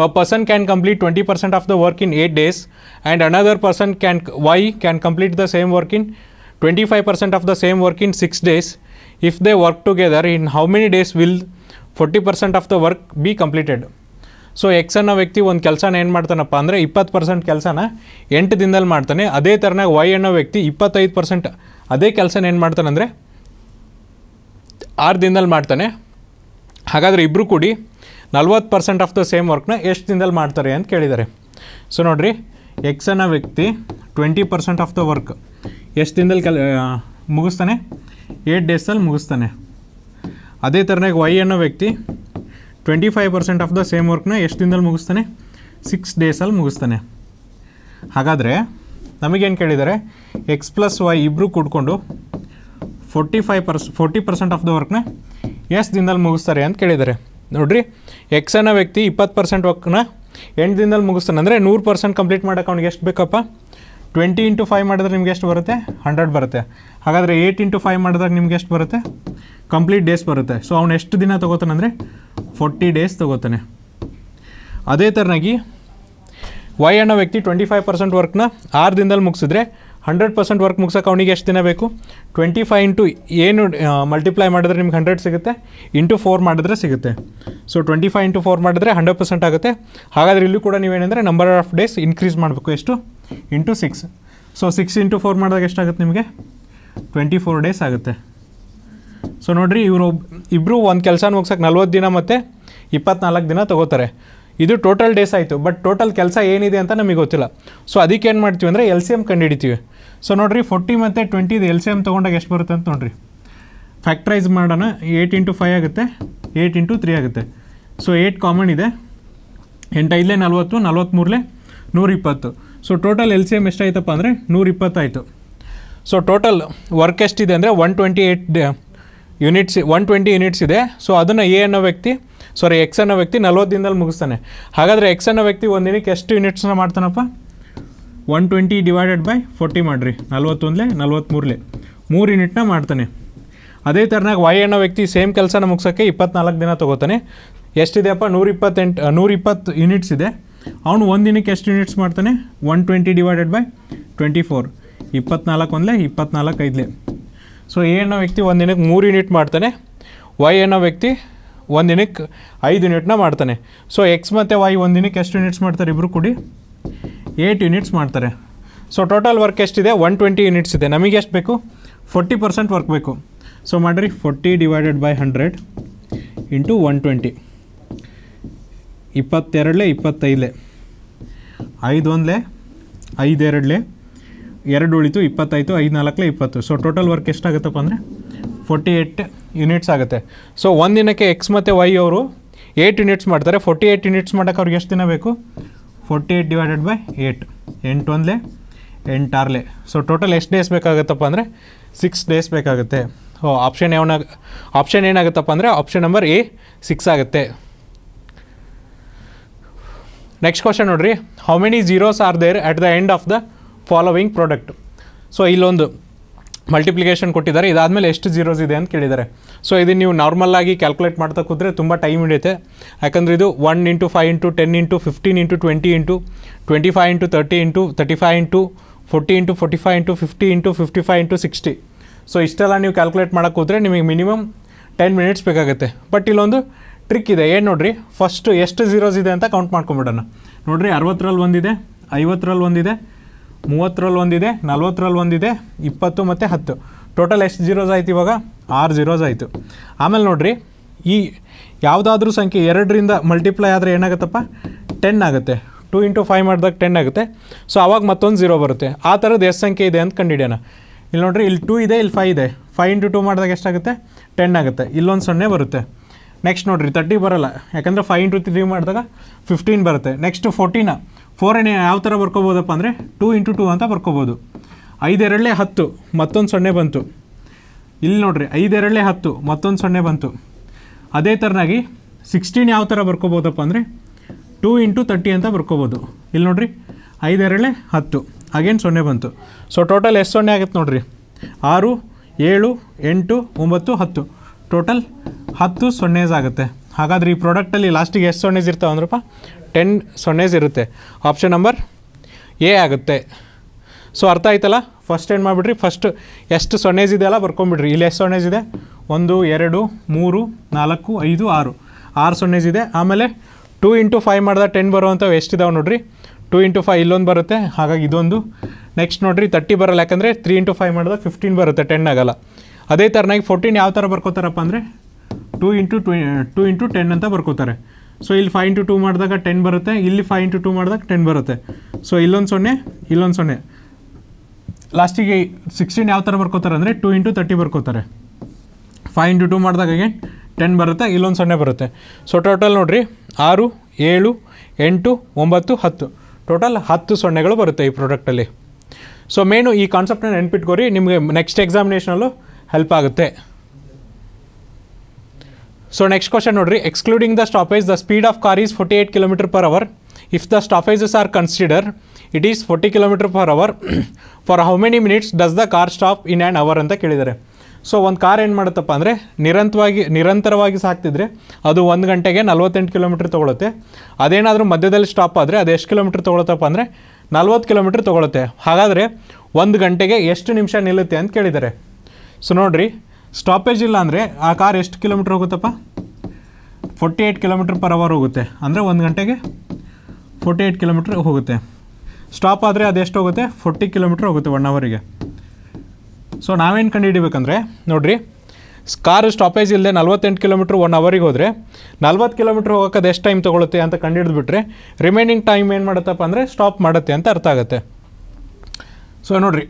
a person can complete twenty percent of the work in eight days and another person can Y can complete the same work in twenty five percent of the same work in six days if they work together in how many days will forty percent of the work be completed so x ಅನ್ನೋ ವ್ಯಕ್ತಿ ಒಂದು ಕೆಲಸನ ಏನು ಮಾಡ್ತಾನಪ್ಪ ಅಂದರೆ, ಇಪ್ಪತ್ತು percent ಕೆಲಸನ ಎಂಟು ದಿನದಲ್ಲಿ ಮಾಡ್ತಾನೆ. ಅದೇ ಥರನಾಗಿ ವೈ ಅನ್ನೋ ವ್ಯಕ್ತಿ ಇಪ್ಪತ್ತೈದು ಪರ್ಸೆಂಟ್ ಅದೇ ಕೆಲಸನ ಏನು ಮಾಡ್ತಾನಂದರೆ ಆರು ದಿನದಲ್ಲಿ ಮಾಡ್ತಾನೆ. ಹಾಗಾದರೆ ಇಬ್ಬರು ಕೂಡಿ ನಲ್ವತ್ತು ಪರ್ಸೆಂಟ್ ಆಫ್ ದ ಸೇಮ್ ವರ್ಕ್ನ ಎಷ್ಟು ದಿನದಲ್ಲಿ ಮಾಡ್ತಾರೆ ಅಂತ ಕೇಳಿದ್ದಾರೆ. ಸೊ ನೋಡಿರಿ ಎಕ್ಸ್ ಅನ್ನೋ ವ್ಯಕ್ತಿ twenty percent of the work ಎಷ್ಟು ದಿನದಲ್ಲಿ ಕಲ್ ಮುಗಿಸ್ತಾನೆ? ಏಟ್ ಡೇಸಲ್ಲಿ ಮುಗಿಸ್ತಾನೆ. ಅದೇ ಥರನಾಗಿ ವೈ ಅನ್ನೋ ವ್ಯಕ್ತಿ twenty five percent of the same ವರ್ಕ್ನ ಎಷ್ಟು ದಿನದಲ್ಲಿ ಮುಗಿಸ್ತಾನೆ? ಸಿಕ್ಸ್ ಡೇಸಲ್ಲಿ ಮುಗಿಸ್ತಾನೆ. ಹಾಗಾದರೆ ನಮಗೇನು ಕೇಳಿದ್ದಾರೆ? ಎಕ್ಸ್ ಪ್ಲಸ್ ವೈ ಇಬ್ಬರು ಕೂಡ್ಕೊಂಡು forty five per forty percent of the ವರ್ಕ್ನ ಎಷ್ಟು ದಿನದಲ್ಲಿ ಮುಗಿಸ್ತಾರೆ ಅಂತ ಕೇಳಿದ್ದಾರೆ. ನೋಡ್ರಿ ಎಕ್ಸ್ ಅನ್ನೋ ವ್ಯಕ್ತಿ ಇಪ್ಪತ್ತು ಪರ್ಸೆಂಟ್ ವರ್ಕ್ನ ಎಂಟು ದಿನದಲ್ಲಿ ಮುಗಿಸ್ತಾನೆ. ಅಂದರೆ ನೂರು ಪರ್ಸೆಂಟ್ ಕಂಪ್ಲೀಟ್ ಮಾಡೋಕೆ ಅವ್ನಿಗೆ ಎಷ್ಟು ಬೇಕಪ್ಪ? ಟ್ವೆಂಟಿ ಇಂಟು ಫೈವ್ ಮಾಡಿದ್ರೆ ನಿಮ್ಗೆ ಎಷ್ಟು ಬರುತ್ತೆ? ಹಂಡ್ರೆಡ್ ಬರುತ್ತೆ. ಹಾಗಾದರೆ ಏಯ್ಟ್ ಇಂಟು ಫೈವ್ ಮಾಡಿದಾಗ ನಿಮ್ಗೆ ಎಷ್ಟು ಬರುತ್ತೆ? ಕಂಪ್ಲೀಟ್ ಡೇಸ್ ಬರುತ್ತೆ. ಸೊ ಅವ್ನು ಎಷ್ಟು ದಿನ ತೊಗೋತಾನೆ ಅಂದರೆ ಫೋರ್ಟಿ ಡೇಸ್ ತೊಗೋತಾನೆ. ಅದೇ ಥರನಾಗಿ ವೈ ಅನ್ನೋ ವ್ಯಕ್ತಿ ಟ್ವೆಂಟಿ ಫೈವ್ ಪರ್ಸೆಂಟ್ ವರ್ಕ್ನ ಆರು ದಿನದಲ್ಲಿ ಮುಗಿಸಿದ್ರೆ ಹಂಡ್ರೆಡ್ ಪರ್ಸೆಂಟ್ ವರ್ಕ್ ಮುಗ್ಸೋಕೆ ಅವನಿಗೆ ಎಷ್ಟು ದಿನ ಬೇಕು? ಟ್ವೆಂಟಿ ಫೈವ್ ಇಂಟು ಏನು ಮಲ್ಟಿಪ್ಲೈ ಮಾಡಿದ್ರೆ ನಿಮ್ಗೆ ಹಂಡ್ರೆಡ್ ಸಿಗುತ್ತೆ, ಇಂಟು ಫೋರ್ ಮಾಡಿದ್ರೆ ಸಿಗುತ್ತೆ. So twenty five into four ಮಾಡಿದ್ರೆ ಹಂಡ್ರೆಡ್ ಪರ್ಸೆಂಟ್ ಆಗುತ್ತೆ. ಹಾಗಾದರೆ ಇಲ್ಲೂ ಕೂಡ ನೀವೇನೆಂದರೆ ನಂಬರ್ ಆಫ್ ಡೇಸ್ ಇನ್ಕ್ರೀಸ್ ಮಾಡಬೇಕು. ಎಷ್ಟು? Into six. So six into four ಮಾಡಿದಾಗ ಎಷ್ಟಾಗುತ್ತೆ ನಿಮಗೆ? ಟ್ವೆಂಟಿ ಫೋರ್ ಡೇಸ್ ಆಗುತ್ತೆ. ಸೊ ನೋಡಿರಿ, ಇವರು ಇಬ್ಬರು ಒಂದು ಕೆಲಸ ಮುಗ್ಸೋಕೆ ನಲ್ವತ್ತು ದಿನ ಮತ್ತು ಇಪ್ಪತ್ನಾಲ್ಕು ದಿನ ತೊಗೋತಾರೆ. ಇದು ಟೋಟಲ್ ಡೇಸ್ ಆಯಿತು ಬಟ್ ಟೋಟಲ್ ಕೆಲಸ ಏನಿದೆ ಅಂತ ನಮಗೆ ಗೊತ್ತಿಲ್ಲ. ಸೊ ಅದಕ್ಕೆ ಏನು ಮಾಡ್ತೀವಿ ಅಂದರೆ ಎಲ್ ಸಿ ಎಂ ಕಂಡುಹಿಡಿತೀವಿ. ಸೊ ನೋಡಿರಿ ಫೋರ್ಟಿ ಮತ್ತು ಟ್ವೆಂಟಿದು ಎಲ್ ಸಿ ಎಂ ತೊಗೊಂಡಾಗ ಎಷ್ಟು ಬರುತ್ತೆ ಅಂತ ನೋಡಿರಿ. ಫ್ಯಾಕ್ಟ್ರೈಸ್ ಮಾಡೋಣ ಏಯ್ಟ್ ಇಂಟು ಫೈವ್ ಆಗುತ್ತೆ ಏಯ್ಟ್ ಇಂಟು ತ್ರೀ ಆಗುತ್ತೆ. ಸೊ ಏಯ್ಟ್ ಕಾಮನ್ ಇದೆ. ಎಂಟೈದಲೇ ನಲ್ವತ್ತು ನಲ್ವತ್ತ್ಮೂರಲೇ ನೂರಿಪ್ಪತ್ತು. So total L C M ಎಷ್ಟಾಯ್ತಪ್ಪ ಅಂದರೆ ನೂರಿಪ್ಪತ್ತಾಯಿತು ಸೊ ಟೋಟಲ್ ವರ್ಕ್ ಎಷ್ಟಿದೆ ಅಂದರೆ one twenty eight units one twenty units ಇದೆ. ಸೊ ಅದನ್ನು ಎ ಅನ್ನೋ ವ್ಯಕ್ತಿ ಸಾರಿ ಎಕ್ಸ್ ಅನ್ನೋ ವ್ಯಕ್ತಿ ನಲ್ವತ್ತು ದಿನದಲ್ಲಿ ಮುಗಿಸ್ತಾನೆ. ಹಾಗಾದರೆ ಎಕ್ಸ್ ಅನ್ನೋ ವ್ಯಕ್ತಿ ಒಂದು ದಿನಕ್ಕೆ ಎಷ್ಟು ಯೂನಿಟ್ಸ್ನ ಮಾಡ್ತಾನಪ್ಪ? One twenty divided by forty ಮಾಡಿರಿ. ನಲ್ವತ್ತೊಂದಲೇ ನಲ್ವತ್ತ್ಮೂರಲೆ ಮೂರು ಯೂನಿಟ್ನ ಮಾಡ್ತಾನೆ. ಅದೇ ಥರನಾಗ ವೈ ಅನ್ನೋ ವ್ಯಕ್ತಿ ಸೇಮ್ ಕೆಲಸನ ಮುಗಿಸೋಕ್ಕೆ ಇಪ್ಪತ್ನಾಲ್ಕು ದಿನ ತೊಗೋತಾನೆ. ಎಷ್ಟಿದೆಯಪ್ಪ? ನೂರಿಪ್ಪತ್ತೆಂಟು ನೂರಿಪ್ಪತ್ತು ಯುನಿಟ್ಸ್ ಇದೆ. ಅವನು ಒಂದು ದಿನಕ್ಕೆ ಎಷ್ಟು ಯೂನಿಟ್ಸ್ ಮಾಡ್ತಾನೆ? One twenty divided by twenty four ಇಪ್ಪತ್ನಾಲ್ಕು ಒಂದಲೇ ಇಪ್ಪತ್ನಾಲ್ಕು ಐದಲೇ ಸೊ ಎ ಅನ್ನೋ ವ್ಯಕ್ತಿ ಒಂದು ದಿನಕ್ಕೆ ಮೂರು ಯೂನಿಟ್ ಮಾಡ್ತಾನೆ. ವೈ ಅನ್ನೋ ವ್ಯಕ್ತಿ ಒಂದು ದಿನಕ್ಕೆ ಐದು ಯೂನಿಟ್ನ ಮಾಡ್ತಾನೆ. ಸೊ ಎಕ್ಸ್ ಮತ್ತು ವೈ ಒಂದು ದಿನಕ್ಕೆ ಎಷ್ಟು ಯೂನಿಟ್ಸ್ ಮಾಡ್ತಾರೆ ಇಬ್ಬರು ಕೂಡಿ? ಏಯ್ಟ್ ಯೂನಿಟ್ಸ್ ಮಾಡ್ತಾರೆ. ಸೊ ಟೋಟಲ್ ವರ್ಕ್ ಎಷ್ಟಿದೆ? ಒನ್ ಟ್ವೆಂಟಿ ಯೂನಿಟ್ಸ್ ಇದೆ. ನಮಗೆ ಎಷ್ಟು ಬೇಕು? ಫೋರ್ಟಿ ಪರ್ಸೆಂಟ್ ವರ್ಕ್ ಬೇಕು. ಸೊ ಮಾಡಿರಿ. Forty divided by hundred into one twenty ಇಪ್ಪತ್ತೆರಡಲೆ ಇಪ್ಪತ್ತೈದಲೆ. ಐದು ಒಂದಲೆ ಐದು ಎರಡಲೇ ಎರಡು ಉಳಿತು ಇಪ್ಪತ್ತಾಯಿತು ಐದು ನಾಲ್ಕಲೆ ಇಪ್ಪತ್ತು. ಸೊ ಟೋಟಲ್ ವರ್ಕ್ ಎಷ್ಟಾಗುತ್ತಪ್ಪ ಅಂದರೆ? ಫೋರ್ಟಿ ಏಯ್ಟ್ ಯೂನಿಟ್ಸ್ ಆಗುತ್ತೆ. ಸೊ ಒಂದು ದಿನಕ್ಕೆ ಎಕ್ಸ್ ಮತ್ತು ವೈ ಅವರು ಏಯ್ಟ್ ಯೂನಿಟ್ಸ್ ಮಾಡ್ತಾರೆ. ಫೋರ್ಟಿ ಏಯ್ಟ್ ಯೂನಿಟ್ಸ್ ಮಾಡೋಕ್ಕೆ ಅವ್ರಿಗೆ ಎಷ್ಟು ದಿನ ಬೇಕು? Forty eight divided by eight ಎಂಟು ಒಂದಲೇ ಎಂಟಾರ್ಲೆ ಸೊ ಟೋಟಲ್ ಎಷ್ಟು ಡೇಸ್ ಬೇಕಾಗುತ್ತಪ್ಪ ಅಂದರೆ ಸಿಕ್ಸ್ ಡೇಸ್ ಬೇಕಾಗುತ್ತೆ. ಓ ಆಪ್ಷನ್ ಯಾವನ ಆಪ್ಷನ್ ಏನಾಗುತ್ತಪ್ಪ ಅಂದರೆ ಆಪ್ಷನ್ ನಂಬರ್ ಎ ಸಿಕ್ಸ್ ಆಗುತ್ತೆ. ನೆಕ್ಸ್ಟ್ ಕ್ವಶನ್ ನೋಡ್ರಿ. How many zeros are there at the end of the following product so ಇಲ್ಲೊಂದು. ಮಲ್ಟಿಪ್ಲಿಕೇಶನ್ ಕೊಟ್ಟಿದ್ದಾರೆ. ಇದಾದಮೇಲೆ ಎಷ್ಟು ಜೀರೋಸ್ ಇದೆ ಅಂತ ಕೇಳಿದ್ದಾರೆ. ಸೊ ಇದನ್ನು ನೀವು ನಾರ್ಮಲ್ ಆಗಿ ಕ್ಯಾಲ್ಕುಲೇಟ್ ಮಾಡ್ತಾ ಕೂತ್ರೆ ತುಂಬ ಟೈಮ್ ಹಿಡಿಯುತ್ತೆ. ಯಾಕಂದರೆ ಇದು one into five into ten into fifteen into twenty into twenty five into thirty into thirty five into forty into forty five into fifty into fifty five into sixty so ಇಷ್ಟೆಲ್ಲ ನೀವು calculate ಮಾಡೋಕೆ ಹೋದರೆ ನಿಮಗೆ minimum ten minutes ಬೇಕಾಗುತ್ತೆ. But ಇಲ್ಲೊಂದು trick ಇದೆ. ಏನು ನೋಡಿರಿ? ಫಸ್ಟು ಎಷ್ಟು ಝೀರೋಸ್ ಇದೆ ಅಂತ ಕೌಂಟ್ ಮಾಡ್ಕೊಂಬಿಡೋಣ. ನೋಡಿರಿ, ಅರವತ್ತರಲ್ಲಿ ಒಂದಿದೆ, ಐವತ್ತರಲ್ಲಿ ಒಂದಿದೆ ಮೂವತ್ತರಲ್ಲಿ ಒಂದಿದೆ, ನಲ್ವತ್ತರಲ್ಲಿ ಒಂದಿದೆ, ಇಪ್ಪತ್ತು ಮತ್ತು ಹತ್ತು. ಟೋಟಲ್ ಎಷ್ಟು ಜೀರೋಸ್ ಆಯ್ತು ಇವಾಗ? ಆರು ಜೀರೋಸ್ ಆಯಿತು. ಆಮೇಲೆ ನೋಡಿರಿ, ಈ ಯಾವುದಾದ್ರೂ ಸಂಖ್ಯೆ ಎರಡರಿಂದ ಮಲ್ಟಿಪ್ಲೈ ಆದರೆ ಏನಾಗುತ್ತಪ್ಪ? ಟೆನ್ ಆಗುತ್ತೆ. ಟು ಇಂಟು ಫೈವ್ ಮಾಡಿದಾಗ ಟೆನ್ ಆಗುತ್ತೆ. ಸೊ ಆವಾಗ ಮತ್ತೊಂದು ಜೀರೋ ಬರುತ್ತೆ. ಆ ಥರದ್ದು ಎಷ್ಟು ಸಂಖ್ಯೆ ಇದೆ ಅಂತ ಕಂಡುಹಿಡಿಯೋಣ ಇಲ್ಲಿ ನೋಡ್ರಿ ಇಲ್ಲಿ ಟೂ ಇದೆ ಇಲ್ಲಿ ಫೈ ಇದೆ. ಫೈವ್ ಇಂಟು ಟೂ ಮಾಡಿದಾಗ ಎಷ್ಟಾಗುತ್ತೆ? ಟೆನ್ ಆಗುತ್ತೆ. ಇಲ್ಲೊಂದು ಸೊನ್ನೆ ಬರುತ್ತೆ. ನೆಕ್ಸ್ಟ್ ನೋಡಿರಿ ತರ್ಟಿ ಬರೋಲ್ಲ. ಯಾಕಂದರೆ ಫೈವ್ ಇಂಟು ತ್ರೀ ಮಾಡಿದಾಗ ಫಿಫ್ಟೀನ್ ಬರುತ್ತೆ. ನೆಕ್ಸ್ಟ್ ಫೋರ್ಟೀನ ಫೋರನೇ ಯಾವ ಥರ ಬರ್ಕೋಬೋದಪ್ಪ ಅಂದರೆ ಟೂ ಇಂಟು ಟೂ ಅಂತ ಬರ್ಕೋಬೋದು. ಐದೆರಡಲೇ ಹತ್ತು, ಮತ್ತೊಂದು ಸೊನ್ನೆ ಬಂತು. ಇಲ್ಲಿ ನೋಡ್ರಿ, ಐದೆರಡಲೇ ಹತ್ತು, ಮತ್ತೊಂದು ಸೊನ್ನೆ ಬಂತು. ಅದೇ ಥರನಾಗಿ ಸಿಕ್ಸ್ಟೀನ್ ಯಾವ ಥರ ಬರ್ಕೋಬೋದಪ್ಪ ಅಂದರೆ ಟೂ ಇಂಟು ತರ್ಟಿ ಅಂತ ಬರ್ಕೋಬೋದು. ಇಲ್ಲಿ ನೋಡ್ರಿ ಐದೆರಳೆ ಹತ್ತು ಅಗೇನ್ ಸೊನ್ನೆ ಬಂತು. ಸೊ ಟೋಟಲ್ ಎಷ್ಟು ಸೊನ್ನೆ ಆಗುತ್ತೆ ನೋಡ್ರಿ? ಆರು, ಏಳು, ಎಂಟು, ಒಂಬತ್ತು, ಹತ್ತು. ಟೋಟಲ್ ಹತ್ತು ಸೊನ್ನೆಸ್ ಆಗುತ್ತೆ. ಹಾಗಾದ್ರೆ ಈ ಪ್ರಾಡಕ್ಟಲ್ಲಿ ಲಾಸ್ಟಿಗೆ ಎಷ್ಟು ಸೊನ್ನೆಸ್ ಇರ್ತಾವೆ ಅಂದ್ರಪ್ಪ? ಟೆನ್ ಸೊನ್ನೆಸ್ ಇರುತ್ತೆ. ಆಪ್ಷನ್ ನಂಬರ್ ಎ ಆಗುತ್ತೆ. ಸೊ ಅರ್ಥ ಆಯ್ತಲ್ಲ? ಫಸ್ಟ್ ಏನು ಮಾಡಿಬಿಡ್ರಿ? ಫಸ್ಟ್ ಎಷ್ಟು ಸೊನ್ನೆಸ್ ಇದೆಯಲ್ಲ ಬರ್ಕೊಂಬಿಡ್ರಿ ಇಲ್ಲಿ ಎಷ್ಟು ಸೊನ್ನೆಸ್ ಇದೆ? ಒಂದು, ಎರಡು, ಮೂರು, ನಾಲ್ಕು, ಐದು, ಆರು. ಆರು ಸೊನ್ನೆಸ್ ಇದೆ. ಆಮೇಲೆ ಟೂ ಇಂಟು ಫೈವ್ ಮಾಡಿದ ಟೆನ್ ಬರುವಂಥವು ಎಷ್ಟಿದಾವೆ ನೋಡಿರಿ? ಟೂ ಇಂಟು ಫೈವ್ ಇಲ್ಲೊಂದು ಬರುತ್ತೆ. ಹಾಗಾಗಿ ಇದೊಂದು. ನೆಕ್ಸ್ಟ್ ನೋಡಿರಿ ತರ್ಟಿ ಬರಲ್ಲ ಯಾಕಂದರೆ ತ್ರೀ ಇಂಟು ಫೈವ್ ಮಾಡಿದಾಗ ಫಿಫ್ಟೀನ್ ಬರುತ್ತೆ ಟೆನ್ ಆಗಲ್ಲ. ಅದೇ ಥರನಾಗಿ ಫೋರ್ಟೀನ್ ಯಾವ ಥರ ಬರ್ಕೋತಾರಪ್ಪ ಅಂದರೆ ಟೂ ಇಂಟು ಟ್ವೆ ಟೂ ಇಂಟು ಟೆನ್ ಅಂತ ಬರ್ಕೋತಾರೆ. ಸೊ ಇಲ್ಲಿ ಫೈವ್ ಇಂಟು ಟೂ ಮಾಡಿದಾಗ ಟೆನ್ ಬರುತ್ತೆ, ಇಲ್ಲಿ ಫೈವ್ ಇಂಟು ಟೂ ಮಾಡಿದಾಗ ಟೆನ್ ಬರುತ್ತೆ. ಸೊ ಇಲ್ಲೊಂದು ಸೊನ್ನೆ ಇಲ್ಲೊಂದು ಸೊನ್ನೆ. ಲಾಸ್ಟಿಗೆ ಸಿಕ್ಸ್ಟೀನ್ ಯಾವ ಥರ ಬರ್ಕೋತಾರೆ ಅಂದರೆ ಟೂ ಇಂಟು ತರ್ಟಿ ಬರ್ಕೋತಾರೆ. ಫೈವ್ ಇಂಟು ಟೂ ಮಾಡಿದಾಗ ಅಗೇನ್ ಟೆನ್ ಬರುತ್ತೆ, ಇಲ್ಲೊಂದು ಸೊನ್ನೆ ಬರುತ್ತೆ. ಸೊ ಟೋಟಲ್ ನೋಡಿರಿ, ಆರು, ಏಳು, ಎಂಟು, ಒಂಬತ್ತು, ಹತ್ತು. ಟೋಟಲ್ ಹತ್ತು ಸೊನ್ನೆಗಳು ಬರುತ್ತೆ ಈ ಪ್ರಾಡಕ್ಟಲ್ಲಿ ಸೊ ಮೇನು ಈ ಕಾನ್ಸೆಪ್ಟನ್ನ ನೆನ್ಪಿಟ್ಕೋರಿ, ನಿಮಗೆ ನೆಕ್ಸ್ಟ್ ಎಕ್ಸಾಮಿನೇಷನಲ್ಲೂ ಹೆಲ್ಪ್ ಆಗುತ್ತೆ. ಸೊ ನೆಕ್ಸ್ಟ್ ಕ್ವಶನ್ ನೋಡ್ರಿ. Excluding the stoppage the speed of car is forty eight kilometre per hour if the stoppages are consider it is forty kilometre per hour for how many minutes does the car stop in and hour ಅಂತ ಕೇಳಿದ್ದಾರೆ. So ಒಂದು car ಏನು ಮಾಡುತ್ತಪ್ಪ ಅಂದರೆ ನಿರಂತರವಾಗಿ ನಿರಂತರವಾಗಿ ಸಾಕ್ತಿದ್ರೆ ಅದು ಒಂದು ಗಂಟೆಗೆ ನಲ್ವತ್ತೆಂಟು ಕಿಲೋಮೀಟ್ರ್ ತೊಗೊಳುತ್ತೆ. ಅದೇನಾದರೂ ಮಧ್ಯದಲ್ಲಿ ಸ್ಟಾಪ್ ಆದರೆ ಅದು ಎಷ್ಟು ಕಿಲೋಮೀಟ್ರ್ ತೊಗೊಳುತ್ತಪ್ಪ ಅಂದರೆ, ನಲ್ವತ್ತು ಕಿಲೋಮೀಟ್ರ್ ತೊಗೊಳುತ್ತೆ. ಹಾಗಾದರೆ ಒಂದು ಗಂಟೆಗೆ ಎಷ್ಟು ನಿಮಿಷ ನಿಲ್ಲುತ್ತೆ ಅಂತ ಕೇಳಿದ್ದಾರೆ. ಸೊ ನೋಡಿರಿ. ಸ್ಟಾಪೇಜ್ ಇಲ್ಲ ಅಂದರೆ ಆ ಕಾರ್ ಎಷ್ಟು kilometre ಹೋಗುತ್ತಪ್ಪ? Forty eight kilometre per hour ಹೋಗುತ್ತೆ. ಅಂದರೆ ಒಂದು ಗಂಟೆಗೆ ಫೋರ್ಟಿ ಏಯ್ಟ್ ಕಿಲೋಮೀಟ್ರ್ ಹೋಗುತ್ತೆ. ಸ್ಟಾಪ್ ಆದರೆ ಅದು ಎಷ್ಟು ಹೋಗುತ್ತೆ? ಫೋರ್ಟಿ ಕಿಲೋಮೀಟ್ರ್ ಹೋಗುತ್ತೆ ಒನ್ ಅವರಿಗೆ ಸೊ ನಾವೇನು ಕಂಡುಹಿಡಿಬೇಕಂದ್ರೆ, ನೋಡಿರಿ ಕಾರ್ ಸ್ಟಾಪೇಜ್ ಇಲ್ಲದೆ ನಲ್ವತ್ತೆಂಟು ಕಿಲೋಮೀಟ್ರ್ ಒನ್ ಅವರಿಗೆ ಹೋದರೆ ನಲ್ವತ್ತು ಕಿಲೋಮೀಟ್ರ್ ಹೋಗೋಕೆ ಅದು ಎಷ್ಟು ಟೈಮ್ ತೊಗೊಳುತ್ತೆ ಅಂತ ಕಂಡುಹಿಡಿದ್ಬಿಟ್ರೆ ರಿಮೈನಿಂಗ್ ಟೈಮ್ ಏನು ಮಾಡುತ್ತಪ್ಪ ಅಂದರೆ ಸ್ಟಾಪ್ ಮಾಡುತ್ತೆ ಅಂತ ಅರ್ಥ ಆಗುತ್ತೆ. ಸೊ ನೋಡಿರಿ